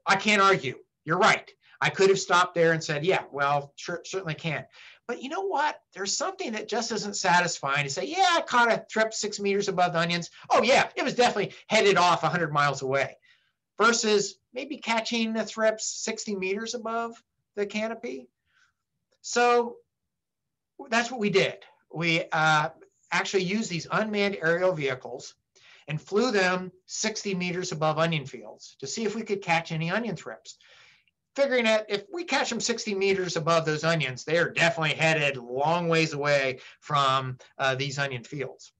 I can't argue. You're right. I could have stopped there and said, yeah, well, sure, certainly can't. But you know what? There's something that just isn't satisfying to say, yeah, I caught a thrip six meters above the onions. Oh, yeah, it was definitely headed off 100 miles away. Versus maybe catching the thrips 60 meters above the canopy. So that's what we did. We uh, actually used these unmanned aerial vehicles and flew them 60 meters above onion fields to see if we could catch any onion thrips. Figuring that if we catch them 60 meters above those onions, they are definitely headed long ways away from uh, these onion fields.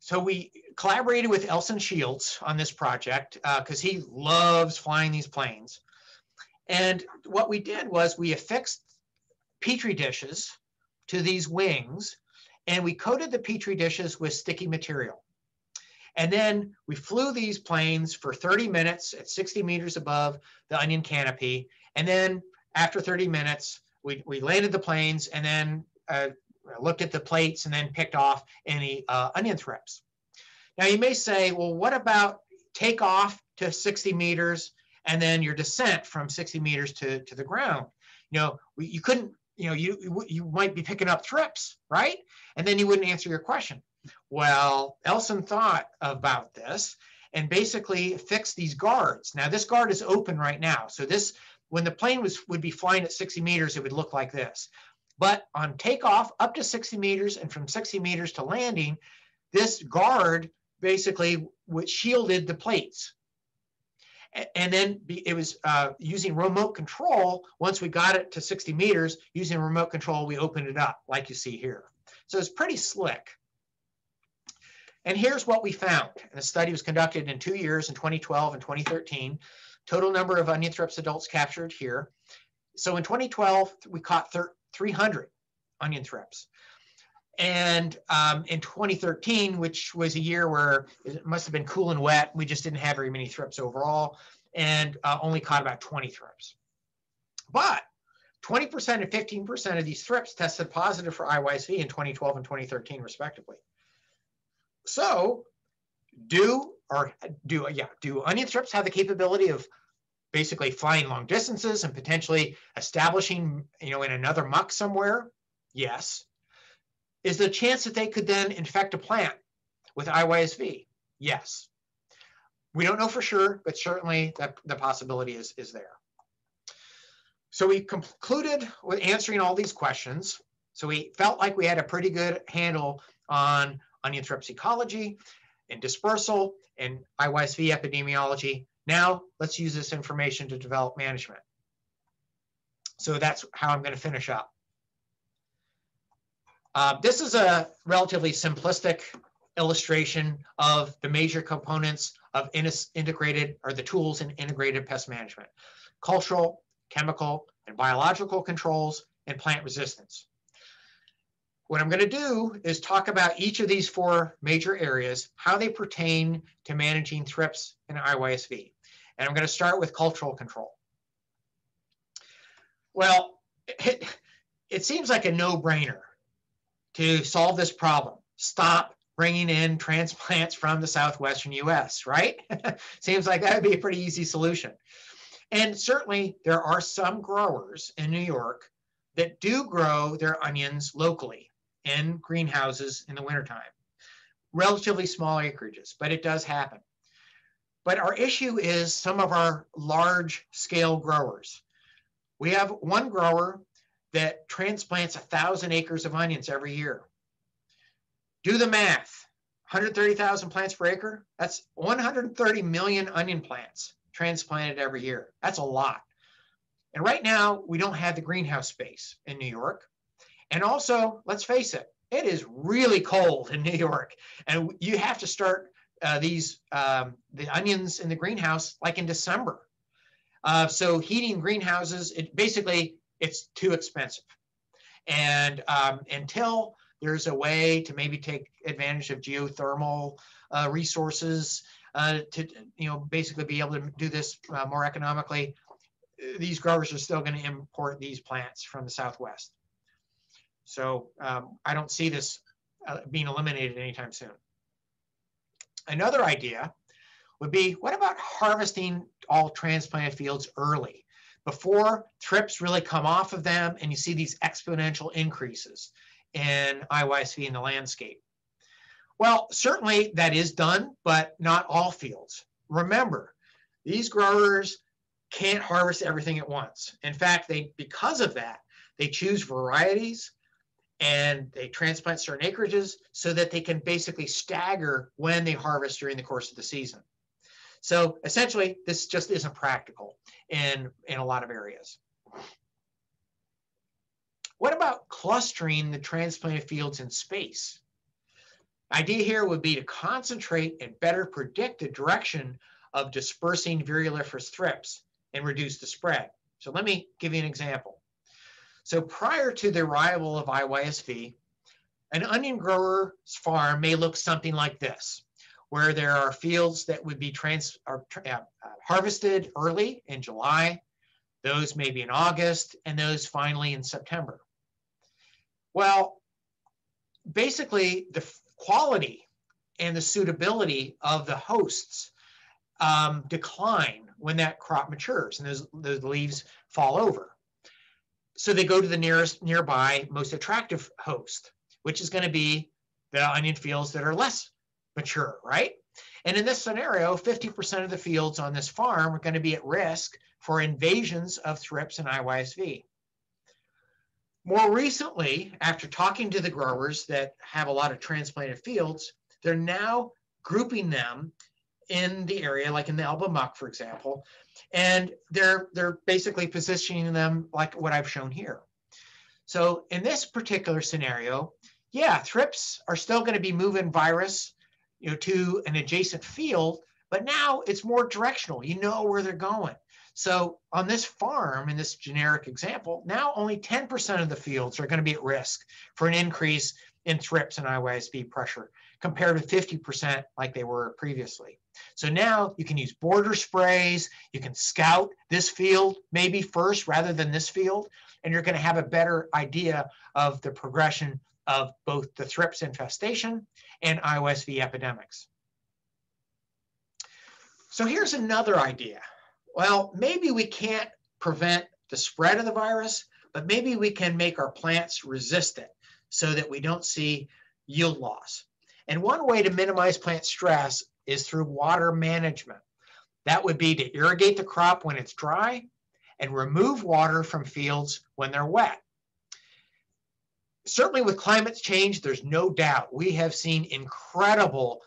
So we collaborated with Elson Shields on this project because uh, he loves flying these planes. And what we did was we affixed Petri dishes to these wings and we coated the Petri dishes with sticky material. And then we flew these planes for 30 minutes at 60 meters above the onion canopy. And then after 30 minutes, we, we landed the planes and then uh, looked at the plates and then picked off any uh, onion thrips. Now you may say, well, what about takeoff to 60 meters and then your descent from 60 meters to, to the ground. You know, you couldn't, you know, you, you might be picking up thrips, right? And then you wouldn't answer your question. Well, Elson thought about this and basically fixed these guards. Now this guard is open right now. So this, when the plane was would be flying at 60 meters, it would look like this. But on takeoff up to 60 meters and from 60 meters to landing, this guard basically would shielded the plates. And then it was uh, using remote control. Once we got it to 60 meters, using remote control, we opened it up like you see here. So it's pretty slick. And here's what we found. And the study was conducted in two years, in 2012 and 2013. Total number of onion thrips adults captured here. So in 2012, we caught 300 onion thrips. And um, in 2013, which was a year where it must have been cool and wet, we just didn't have very many thrips overall and uh, only caught about 20 thrips. But 20% and 15% of these thrips tested positive for IYSV in 2012 and 2013, respectively. So do or do yeah do onion thrips have the capability of basically flying long distances and potentially establishing you know in another muck somewhere? Yes. Is the chance that they could then infect a plant with IYSV? Yes. We don't know for sure, but certainly that the possibility is, is there. So we concluded with answering all these questions. So we felt like we had a pretty good handle on onion thrips ecology and dispersal and IYSV epidemiology. Now let's use this information to develop management. So that's how I'm going to finish up. Uh, this is a relatively simplistic illustration of the major components of integrated or the tools in integrated pest management. Cultural, chemical, and biological controls, and plant resistance. What I'm going to do is talk about each of these four major areas, how they pertain to managing thrips and IYSV. And I'm going to start with cultural control. Well, it, it seems like a no-brainer to solve this problem. Stop bringing in transplants from the southwestern US, right? Seems like that would be a pretty easy solution. And certainly there are some growers in New York that do grow their onions locally in greenhouses in the wintertime. Relatively small acreages, but it does happen. But our issue is some of our large scale growers. We have one grower that transplants a thousand acres of onions every year. Do the math. 130,000 plants per acre. That's 130 million onion plants transplanted every year. That's a lot. And right now, we don't have the greenhouse space in New York. And also, let's face it, it is really cold in New York. And you have to start uh, these, um, the onions in the greenhouse like in December. Uh, so heating greenhouses, it basically it's too expensive. And um, until there's a way to maybe take advantage of geothermal uh, resources uh, to, you know, basically be able to do this uh, more economically, these growers are still going to import these plants from the Southwest. So um, I don't see this uh, being eliminated anytime soon. Another idea would be, what about harvesting all transplanted fields early? Before thrips really come off of them and you see these exponential increases in IYSV in the landscape. Well, certainly that is done, but not all fields. Remember, these growers can't harvest everything at once. In fact, they because of that, they choose varieties and they transplant certain acreages so that they can basically stagger when they harvest during the course of the season. So essentially, this just isn't practical in, in a lot of areas. What about clustering the transplanted fields in space? Idea here would be to concentrate and better predict the direction of dispersing viruliferous thrips and reduce the spread. So let me give you an example. So prior to the arrival of IYSV, an onion grower's farm may look something like this where there are fields that would be trans are, uh, harvested early in July, those maybe in August, and those finally in September. Well, basically the quality and the suitability of the hosts um, decline when that crop matures and those, those leaves fall over. So they go to the nearest nearby most attractive host, which is going to be the onion fields that are less mature, right? And in this scenario, 50% of the fields on this farm are going to be at risk for invasions of thrips and IYSV. More recently, after talking to the growers that have a lot of transplanted fields, they're now grouping them in the area, like in the Elba muck, for example, and they're they're basically positioning them like what I've shown here. So in this particular scenario, yeah, thrips are still going to be moving virus, you know, to an adjacent field, but now it's more directional. You know where they're going. So on this farm, in this generic example, now only 10% of the fields are going to be at risk for an increase in thrips and IYSV pressure compared to 50% like they were previously. So now you can use border sprays, you can scout this field maybe first rather than this field, and you're going to have a better idea of the progression of both the thrips infestation and IYSV epidemics. So here's another idea. Well, maybe we can't prevent the spread of the virus, but maybe we can make our plants resistant so that we don't see yield loss. And one way to minimize plant stress is through water management. That would be to irrigate the crop when it's dry and remove water from fields when they're wet. Certainly with climate change, there's no doubt we have seen incredible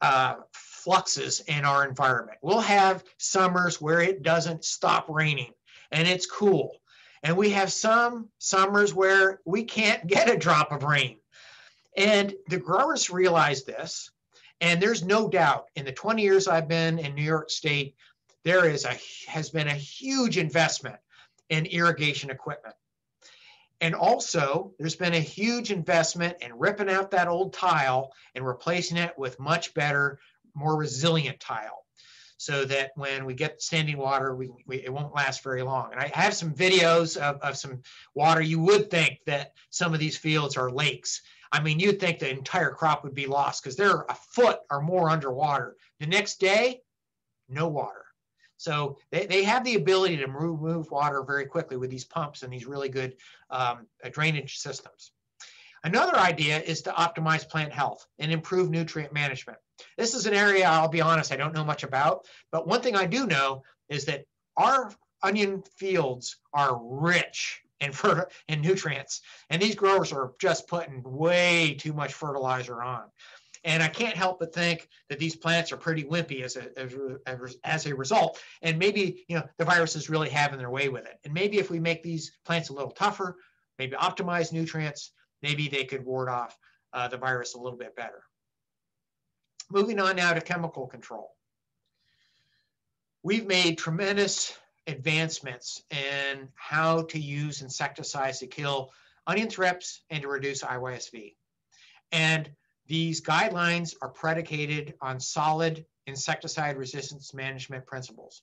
uh, fluxes in our environment. We'll have summers where it doesn't stop raining and it's cool. And we have some summers where we can't get a drop of rain. And the growers realize this. And there's no doubt in the 20 years I've been in New York State, there is a has been a huge investment in irrigation equipment. And also, there's been a huge investment in ripping out that old tile and replacing it with much better, more resilient tile so that when we get standing water, we, we, it won't last very long. And I have some videos of, of some water. You would think that some of these fields are lakes. I mean, you'd think the entire crop would be lost because they're a foot or more underwater. The next day, no water. So they, they have the ability to move, move water very quickly with these pumps and these really good um, uh, drainage systems. Another idea is to optimize plant health and improve nutrient management. This is an area, I'll be honest, I don't know much about, but one thing I do know is that our onion fields are rich in, in nutrients, and these growers are just putting way too much fertilizer on. And I can't help but think that these plants are pretty wimpy as a, as, as a result. And maybe, you know, the virus is really having their way with it. And maybe if we make these plants a little tougher, maybe optimize nutrients, maybe they could ward off uh, the virus a little bit better. Moving on now to chemical control. We've made tremendous advancements in how to use insecticides to kill onion thrips and to reduce IYSV. And these guidelines are predicated on solid insecticide resistance management principles.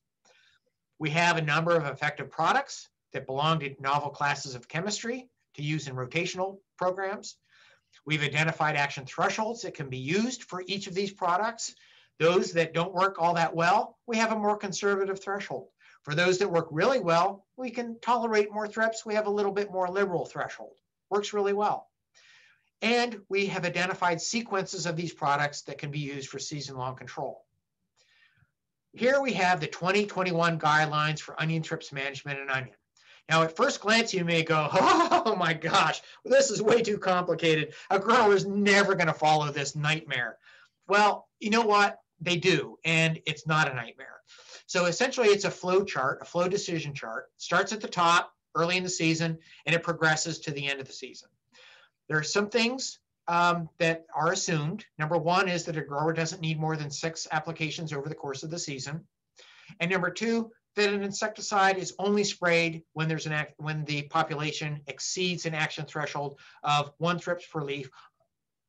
We have a number of effective products that belong to novel classes of chemistry to use in rotational programs. We've identified action thresholds that can be used for each of these products. Those that don't work all that well, we have a more conservative threshold. For those that work really well, we can tolerate more thrips. We have a little bit more liberal threshold. Works really well. And we have identified sequences of these products that can be used for season-long control. Here we have the 2021 guidelines for onion thrips management in onion. Now, at first glance, you may go, oh my gosh, this is way too complicated. A grower is never going to follow this nightmare. Well, you know what? They do, and it's not a nightmare. So essentially, it's a flow chart, a flow decision chart. Starts at the top early in the season, and it progresses to the end of the season. There are some things um, that are assumed. Number one is that a grower doesn't need more than six applications over the course of the season. And number two, that an insecticide is only sprayed when there's an act, when the population exceeds an action threshold of one thrips per leaf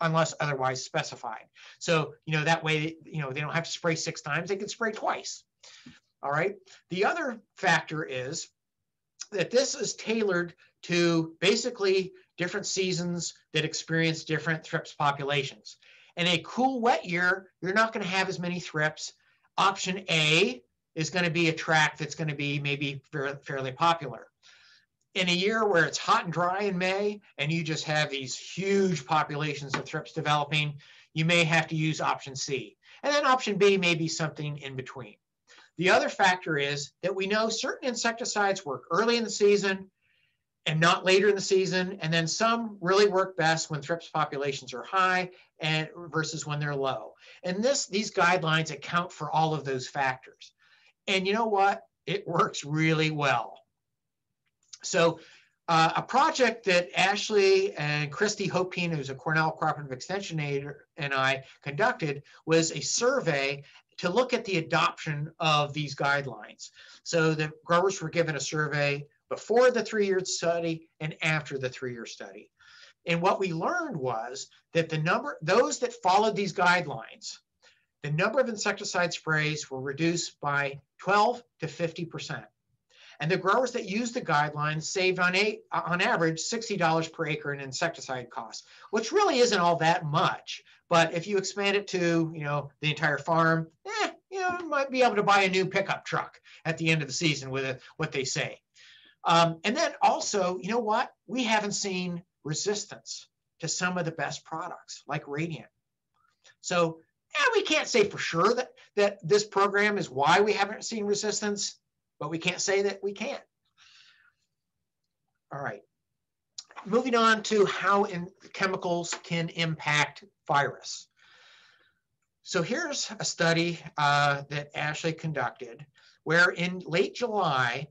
unless otherwise specified. So, you know, that way, you know, they don't have to spray six times, they can spray twice. All right. The other factor is that this is tailored to basically different seasons that experience different thrips populations. In a cool wet year, you're not going to have as many thrips. Option A is going to be a track that's going to be maybe fairly popular. in a year where it's hot and dry in May and you just have these huge populations of thrips developing, you may have to use option C. And then option B may be something in between. The other factor is that we know certain insecticides work early in the season and not later in the season. And then some really work best when thrips populations are high and versus when they're low. And this, these guidelines account for all of those factors. And you know what? It works really well. So uh, a project that Ashley and Christy Hoepting, who's a Cornell Cooperative Extension aide, and I conducted was a survey to look at the adoption of these guidelines. So the growers were given a survey before the three-year study and after the three-year study. And what we learned was that the number, those that followed these guidelines, the number of insecticide sprays were reduced by 12 to 50%. And the growers that used the guidelines saved on, a, on average $60 per acre in insecticide costs, which really isn't all that much. But if you expand it to, you know, the entire farm, eh, you know, might be able to buy a new pickup truck at the end of the season with a, what they say. Um, and then also, you know what? We haven't seen resistance to some of the best products like Radiant. So yeah, we can't say for sure that, that this program is why we haven't seen resistance, but we can't say that we can't. All right. Moving on to how in, chemicals can impact virus. So here's a study uh, that Ashley conducted where in late July,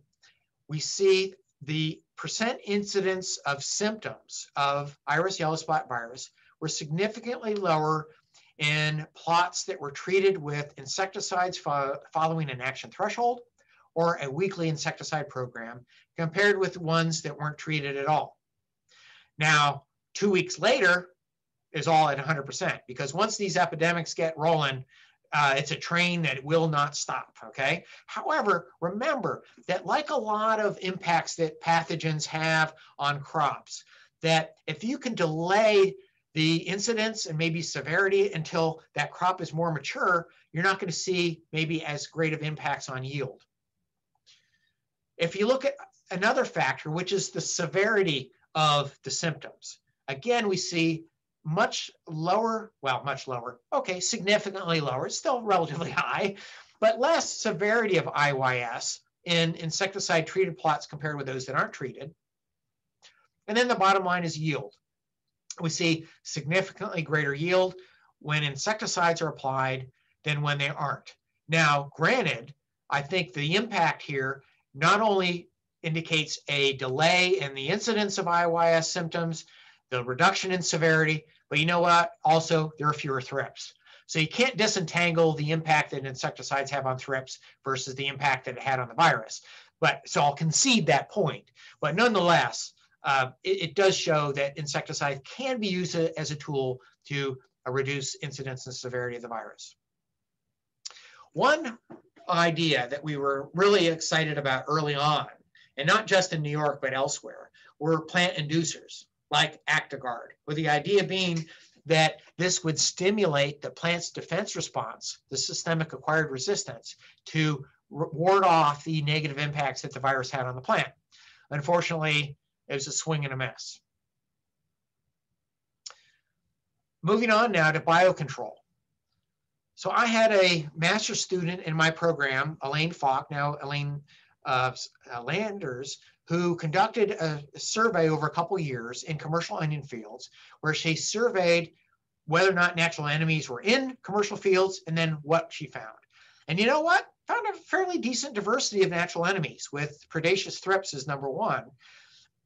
we see the percent incidence of symptoms of iris yellow spot virus were significantly lower in plots that were treated with insecticides fo following an action threshold or a weekly insecticide program compared with ones that weren't treated at all. Now, two weeks later is all at 100% because once these epidemics get rolling, uh, it's a train that will not stop, okay? However, remember that like a lot of impacts that pathogens have on crops, that if you can delay the incidence and maybe severity until that crop is more mature, you're not going to see maybe as great of impacts on yield. If you look at another factor, which is the severity of the symptoms, again, we see much lower, well, much lower, okay, significantly lower, it's still relatively high, but less severity of IYS in insecticide treated plots compared with those that aren't treated. And then the bottom line is yield. We see significantly greater yield when insecticides are applied than when they aren't. Now, granted, I think the impact here not only indicates a delay in the incidence of IYS symptoms, the reduction in severity, but you know what? Also, there are fewer thrips. So you can't disentangle the impact that insecticides have on thrips versus the impact that it had on the virus. But so I'll concede that point. But nonetheless, uh, it, it, does show that insecticide can be used as a tool to uh, reduce incidence and severity of the virus. One idea that we were really excited about early on, and not just in New York, but elsewhere, were plant inducers like Actigard, with the idea being that this would stimulate the plant's defense response, the systemic acquired resistance, to ward off the negative impacts that the virus had on the plant. Unfortunately, it was a swing and a miss. Moving on now to biocontrol. So I had a master student in my program, Elaine Falk, now Elaine uh, Landers, who conducted a, survey over a couple years in commercial onion fields where she surveyed whether or not natural enemies were in commercial fields and then what she found. And you know what? Found a fairly decent diversity of natural enemies with predaceous thrips as number one,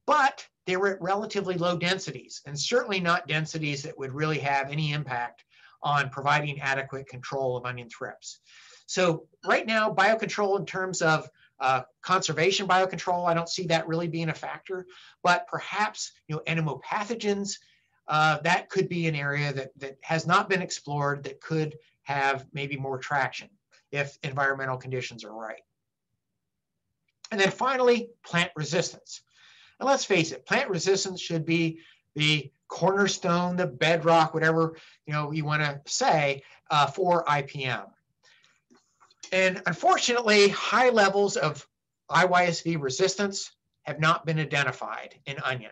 but they were at relatively low densities and certainly not densities that would really have any impact on providing adequate control of onion thrips. So right now, biocontrol in terms of uh, conservation biocontrol, I don't see that really being a factor, but perhaps you know entomopathogens, uh, that could be an area that, that has not been explored that could have maybe more traction if environmental conditions are right. And then finally, plant resistance. And let's face it, plant resistance should be the cornerstone, the bedrock, whatever you know you want to say uh, for IPM. And unfortunately, high levels of IYSV resistance have not been identified in onion.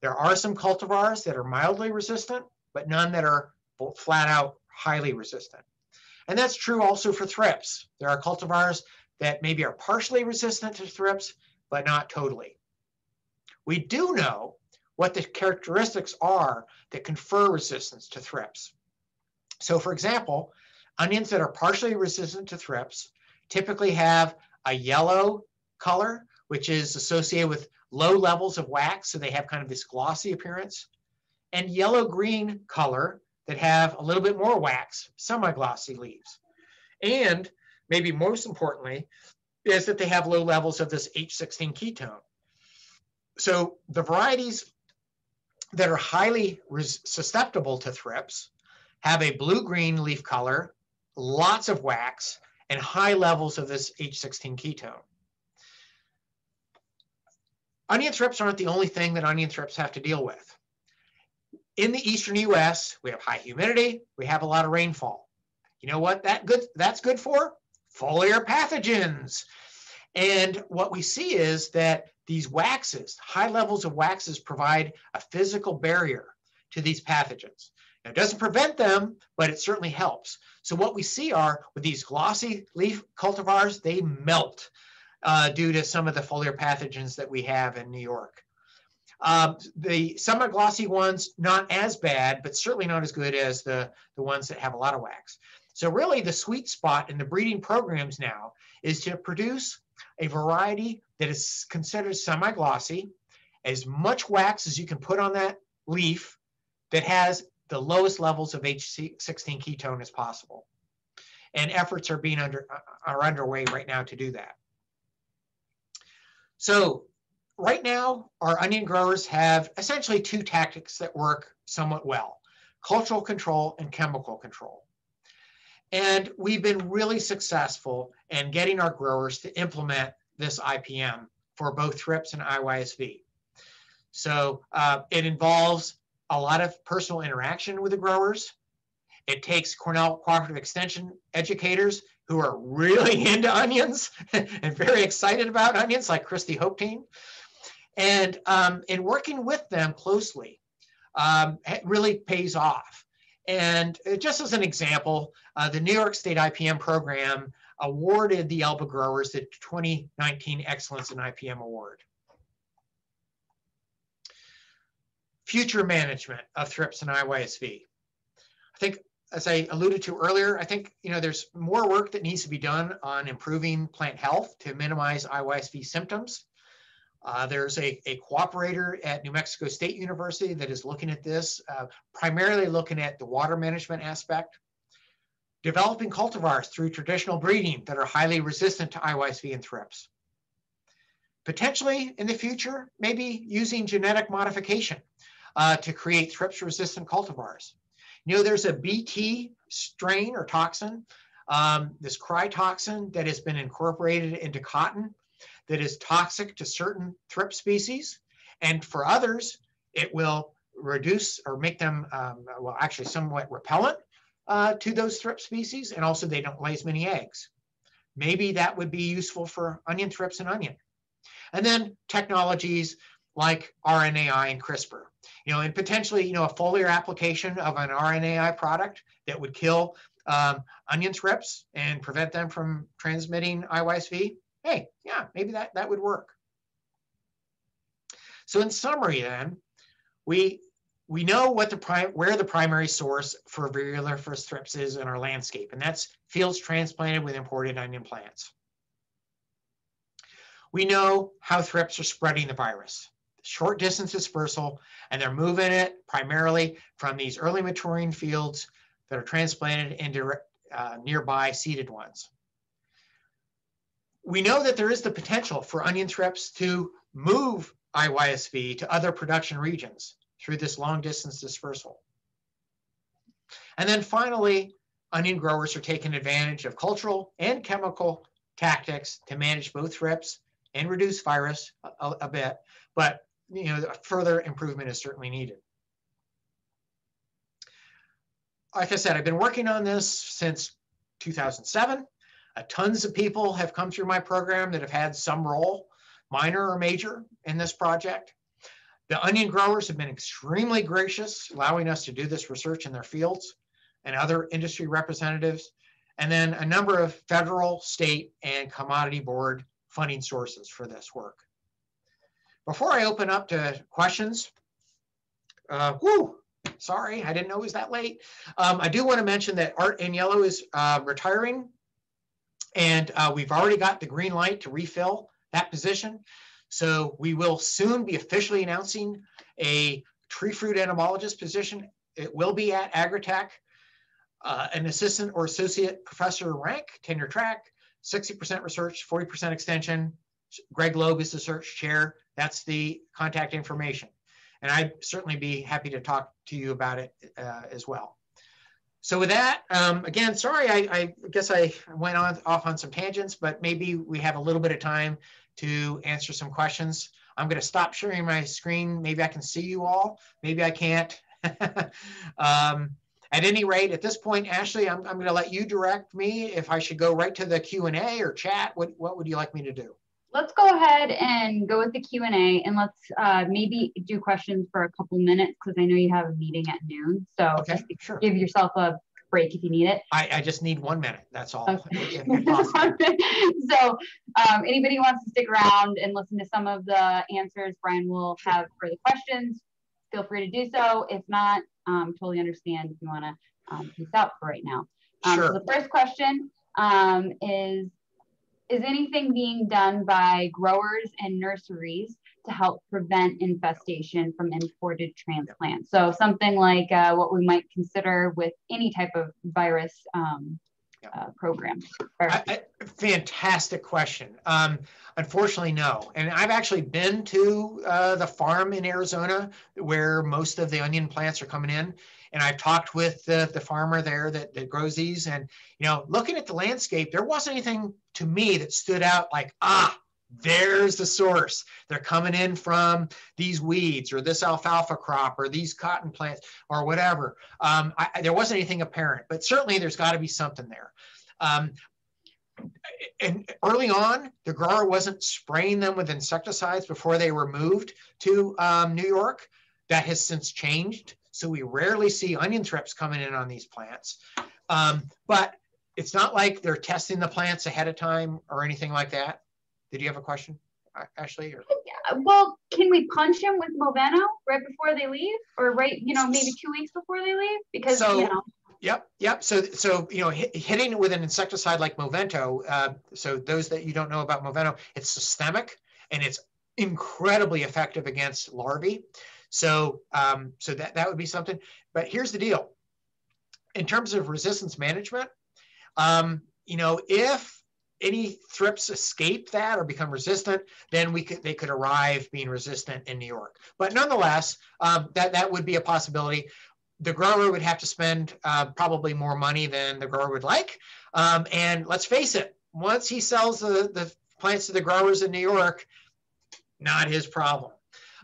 There are some cultivars that are mildly resistant, but none that are flat out highly resistant. And that's true also for thrips. There are cultivars that maybe are partially resistant to thrips, but not totally. We do know what the characteristics are that confer resistance to thrips. So for example, onions that are partially resistant to thrips typically have a yellow color, which is associated with low levels of wax, so they have kind of this glossy appearance, and yellow-green color that have a little bit more wax, semi-glossy leaves. And maybe most importantly, is that they have low levels of this H16 ketone. So the varieties that are highly susceptible to thrips have a blue-green leaf color, lots of wax, and high levels of this H16 ketone. Onion thrips aren't the only thing that onion thrips have to deal with. In the eastern US, we have high humidity, we have a lot of rainfall. You know what that good that's good for? Foliar pathogens. And what we see is that these waxes, high levels of waxes provide a physical barrier to these pathogens. Now, it doesn't prevent them, but it certainly helps. So what we see are with these glossy leaf cultivars, they melt uh, due to some of the foliar pathogens that we have in New York. Um, the semi-glossy ones, not as bad, but certainly not as good as the, the ones that have a lot of wax. So really the sweet spot in the breeding programs now is to produce a variety that is considered semi-glossy, as much wax as you can put on that leaf that has the lowest levels of H16 ketone as possible. And efforts are being under are underway right now to do that. So right now, our onion growers have essentially two tactics that work somewhat well, cultural control and chemical control. And we've been really successful in getting our growers to implement this IPM for both thrips and IYSV. So uh, it involves a lot of personal interaction with the growers. It takes Cornell Cooperative Extension educators who are really into onions and very excited about onions, like Christy Hoepting. And um, in working with them closely, um, it really pays off. And just as an example, uh, the New York State IPM program awarded the Elba growers the 2019 Excellence in IPM Award. Future management of thrips and IYSV. I think, as I alluded to earlier, I think you know there's more work that needs to be done on improving plant health to minimize IYSV symptoms. Uh, there's a, a cooperator at New Mexico State University that is looking at this, uh, primarily looking at the water management aspect developing cultivars through traditional breeding that are highly resistant to IYSV and thrips. Potentially in the future, maybe using genetic modification uh, to create thrips resistant cultivars. You know, there's a BT strain or toxin, um, this cryotoxin that has been incorporated into cotton that is toxic to certain thrip species. And for others, it will reduce or make them, um, well, actually somewhat repellent uh, to those thrip species, and also they don't lay as many eggs. Maybe that would be useful for onion thrips and onion. And then technologies like RNAi and CRISPR, you know, and potentially, you know, a foliar application of an RNAi product that would kill um, onion thrips and prevent them from transmitting IYSV. Hey, yeah, maybe that, that would work. So in summary then, we we know what the prime, where the primary source for viruliferous thrips is in our landscape, and that's fields transplanted with imported onion plants. We know how thrips are spreading the virus. Short distance dispersal, and they're moving it primarily from these early maturing fields that are transplanted into uh, nearby seeded ones. We know that there is the potential for onion thrips to move IYSV to other production regions through this long distance dispersal. And then finally, onion growers are taking advantage of cultural and chemical tactics to manage both thrips and reduce virus a, a bit, but you know, further improvement is certainly needed. Like I said, I've been working on this since 2007. Uh, tons of people have come through my program that have had some role minor or major in this project. The onion growers have been extremely gracious, allowing us to do this research in their fields and other industry representatives. And then a number of federal, state, and commodity board funding sources for this work. Before I open up to questions, uh, whoo, sorry, I didn't know it was that late. Um, I do want to mention that Art Agnello is uh, retiring and uh, we've already got the green light to refill that position. So we will soon be officially announcing a tree fruit entomologist position. It will be at Agritech, uh, an assistant or associate professor rank, tenure track, 60% research, 40% extension. Greg Loeb is the search chair. That's the contact information. And I'd certainly be happy to talk to you about it uh, as well. So with that, um, again, sorry, I, I, guess I went on off on some tangents, but maybe we have a little bit of time to answer some questions. I'm going to stop sharing my screen. Maybe I can see you all. Maybe I can't. um, at any rate, at this point, Ashley, I'm, I'm going to let you direct me if I should go right to the Q&A or chat. What, what would you like me to do? Let's go ahead and go with the Q&A and let's uh, maybe do questions for a couple minutes because I know you have a meeting at noon. So okay, sure. give yourself a break if you need it. I, I just need one minute. That's all. Okay. so um, anybody wants to stick around and listen to some of the answers Brian will have for the questions, feel free to do so. If not, um, totally understand if you want to um, peace out for right now. Um, sure. So the first question um, is, is anything being done by growers and nurseries to help prevent infestation from imported transplants? So something like uh, what we might consider with any type of virus um, uh, program. I, I, fantastic question. Um, unfortunately, no. And I've actually been to uh, the farm in Arizona where most of the onion plants are coming in. And I've talked with the, the farmer there that, that grows these. And, you know, looking at the landscape, there wasn't anything to me that stood out like, ah, there's the source. They're coming in from these weeds or this alfalfa crop or these cotton plants or whatever. Um, I, there wasn't anything apparent, but certainly there's got to be something there. Um, and early on, the grower wasn't spraying them with insecticides before they were moved to um, New York. That has since changed. So we rarely see onion thrips coming in on these plants. Um, but it's not like they're testing the plants ahead of time or anything like that. Did you have a question, Ashley? Or? Yeah, well, can we punch them with Movento right before they leave, or right, you know, maybe two weeks before they leave? Because so, you know. Yep, yep. So, so you know, hit, hitting it with an insecticide like Movento. Uh, so, those that you don't know about Movento, it's systemic and it's incredibly effective against larvae. So, um, so that that would be something. But here's the deal: in terms of resistance management, um, you know, if any thrips escape that or become resistant, then we could they could arrive being resistant in New York. But nonetheless, um, that that would be a possibility. The grower would have to spend uh, probably more money than the grower would like. Um, and let's face it, once he sells the, the plants to the growers in New York, not his problem.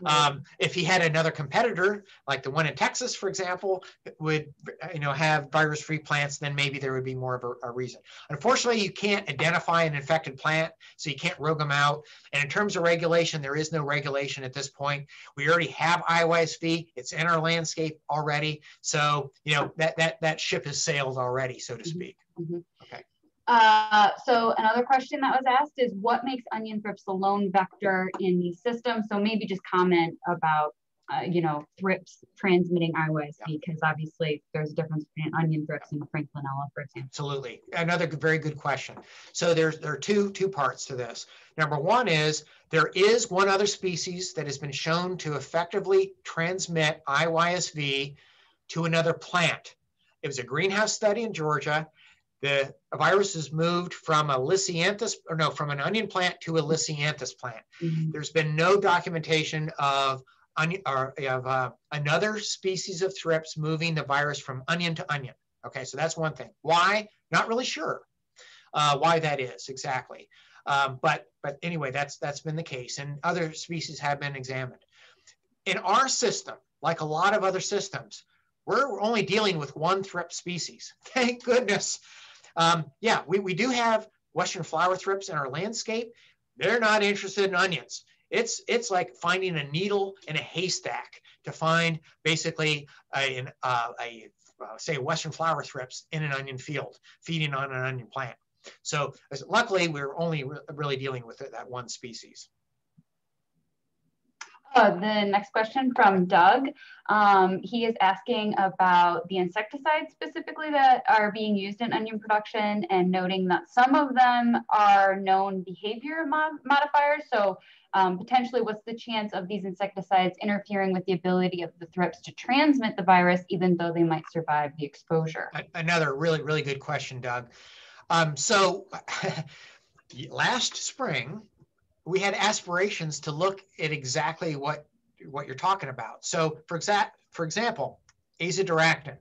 Um, if he had another competitor, like the one in Texas, for example, would you know have virus-free plants, then maybe there would be more of a, a, reason. Unfortunately, you can't identify an infected plant, so you can't rogue them out. And in terms of regulation, there is no regulation at this point. We already have IYSV; it's in our landscape already. So you know that that that ship has sailed already, so to mm-hmm. speak. Mm-hmm. Okay. Uh, so another question that was asked is what makes onion thrips the lone vector in these systems? So maybe just comment about, uh, you know, thrips transmitting IYSV yeah. because obviously there's a difference between onion thrips and Frankliniella, for example. Absolutely. Another very good question. So there's there are two two parts to this. Number one is there is one other species that has been shown to effectively transmit IYSV to another plant. It was a greenhouse study in Georgia the virus is moved from a lisianthus, or no, from an onion plant to a lisianthus plant. Mm-hmm. There's been no documentation of onion or of uh, another species of thrips moving the virus from onion to onion. Okay, so that's one thing. Why? Not really sure uh, why that is exactly. Um, but but anyway, that's that's been the case, and other species have been examined. In our system, like a lot of other systems, we're only dealing with one thrip species. Thank goodness. Um, yeah, we, we do have Western flower thrips in our landscape. they're not interested in onions. It's it's like finding a needle in a haystack to find basically a, uh, a uh, say western flower thrips in an onion field, feeding on an onion plant. So luckily, we're only re really dealing with it, that one species. Uh, the next question from Doug. Um, he is asking about the insecticides specifically that are being used in onion production and noting that some of them are known behavior mod modifiers. So um, potentially what's the chance of these insecticides interfering with the ability of the thrips to transmit the virus, even though they might survive the exposure? Another really, really good question, Doug. Um, so last spring, we had aspirations to look at exactly what what you're talking about. So for exact for example, azadirachtin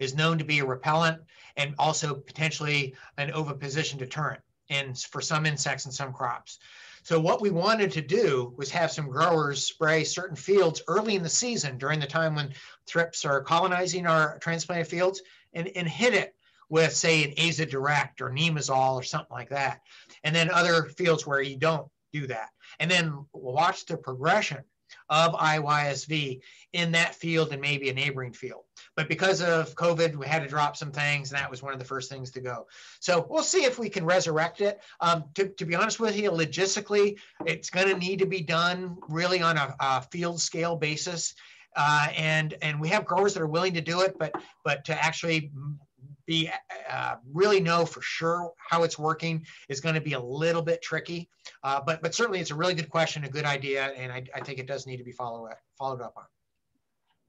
is known to be a repellent and also potentially an oviposition deterrent and for some insects and some crops. So what we wanted to do was have some growers spray certain fields early in the season during the time when thrips are colonizing our transplanted fields and, and hit it with say an Aza-Direct or Neemazal or something like that. And then other fields where you don't do that. And then watch the progression of IYSV in that field and maybe a neighboring field. But because of COVID, we had to drop some things, and that was one of the first things to go. So we'll see if we can resurrect it. Um, to, to, be honest with you, logistically, it's going to need to be done really on a, a field scale basis. Uh, and and we have growers that are willing to do it, but but to actually be uh, really know for sure how it's working is going to be a little bit tricky. Uh, but but certainly it's a really good question, a good idea, and I, I think it does need to be followed followed up on.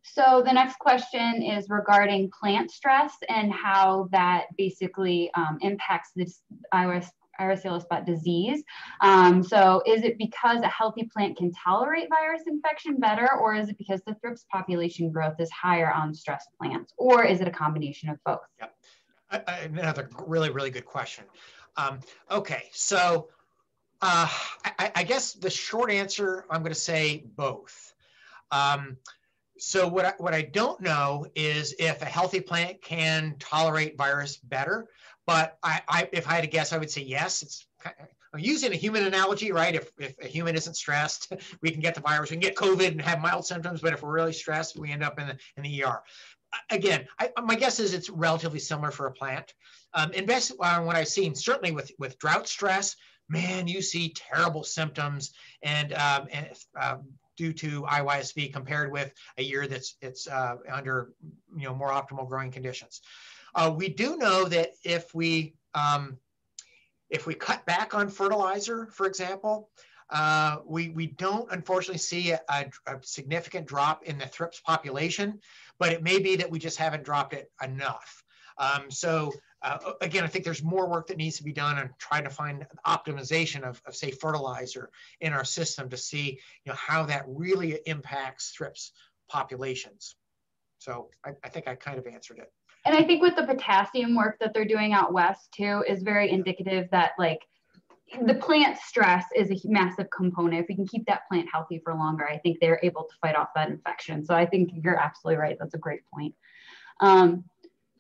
So the next question is regarding plant stress and how that basically um, impacts this iris iris yellow spot disease. Um, so is it because a healthy plant can tolerate virus infection better, or is it because the thrips population growth is higher on stressed plants, or is it a combination of both? Yep another really, really good question. Um, okay, so uh, I, I, guess the short answer, I'm going to say both. Um, so what I, what I don't know is if a healthy plant can tolerate virus better, but I, I if I had to guess, I would say yes. It's I'm using a human analogy, right? If, if a human isn't stressed, we can get the virus, we can get COVID and have mild symptoms, but if we're really stressed, we end up in the, in the ER again, I, my guess is it's relatively similar for a plant. Um, and best on uh, what I've seen, certainly with, with drought stress, man, you see terrible symptoms and, um, and uh, due to IYSV compared with a year that's it's uh, under you know more optimal growing conditions. Uh, we do know that if we um, if we cut back on fertilizer, for example, uh, we, we don't unfortunately see a, a, significant drop in the thrips population, but it may be that we just haven't dropped it enough. Um, so uh, again, I think there's more work that needs to be done on trying to find optimization of, of say fertilizer in our system to see you know how that really impacts thrips populations. So I, I think I kind of answered it. And I think with the potassium work that they're doing out west too is very indicative that like the plant stress is a massive component. If we can keep that plant healthy for longer, I think they're able to fight off that infection. So I think you're absolutely right. That's a great point. Um,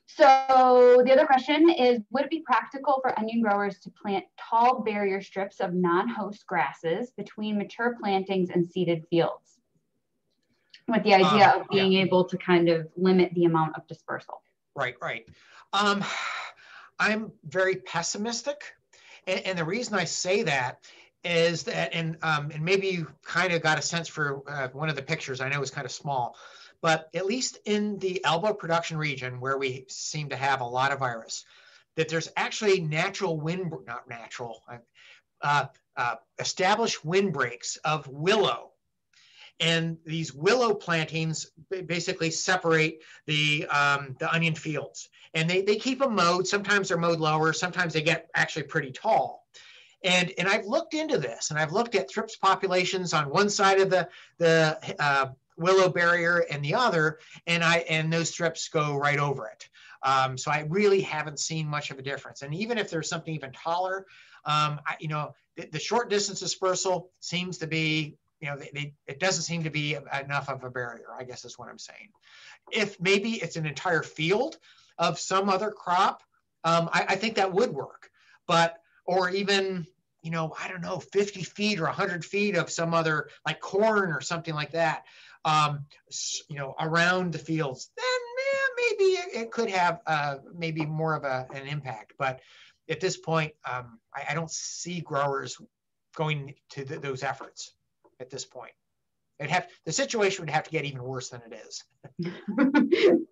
so the other question is, would it be practical for onion growers to plant tall barrier strips of non-host grasses between mature plantings and seeded fields? With the idea um, of being yeah. able to kind of limit the amount of dispersal. Right, right. Um, I'm very pessimistic and, and the reason I say that is that, and, um, and maybe you kind of got a sense for uh, one of the pictures, I know it's kind of small, but at least in the Elba production region where we seem to have a lot of virus, that there's actually natural wind, not natural, uh, uh, established windbreaks of willow. And these willow plantings basically separate the, um, the onion fields and they, they keep them mowed. Sometimes they're mowed lower. Sometimes they get actually pretty tall. And, and I've looked into this and I've looked at thrips populations on one side of the, the uh, willow barrier and the other, and I and those thrips go right over it. Um, so I really haven't seen much of a difference. And even if there's something even taller, um, I, you know, the, the, short distance dispersal seems to be, you know, they, they, it doesn't seem to be enough of a barrier, I guess is what I'm saying. If maybe it's an entire field, of some other crop, um, I, I, think that would work. But or even you know, I don't know, 50 feet or 100 feet of some other like corn or something like that, um, you know, around the fields, then yeah, maybe it, it could have uh, maybe more of a, an impact. But at this point, um, I, I, don't see growers going to the, those efforts at this point. It have the situation would have to get even worse than it is.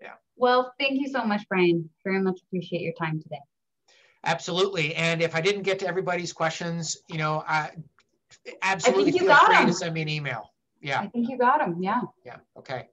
yeah. Well, thank you so much, Brian. Very much appreciate your time today. Absolutely. And if I didn't get to everybody's questions, you know, I absolutely I think feel free them. to send me an email. Yeah. I think you got them. Yeah. Yeah. Okay.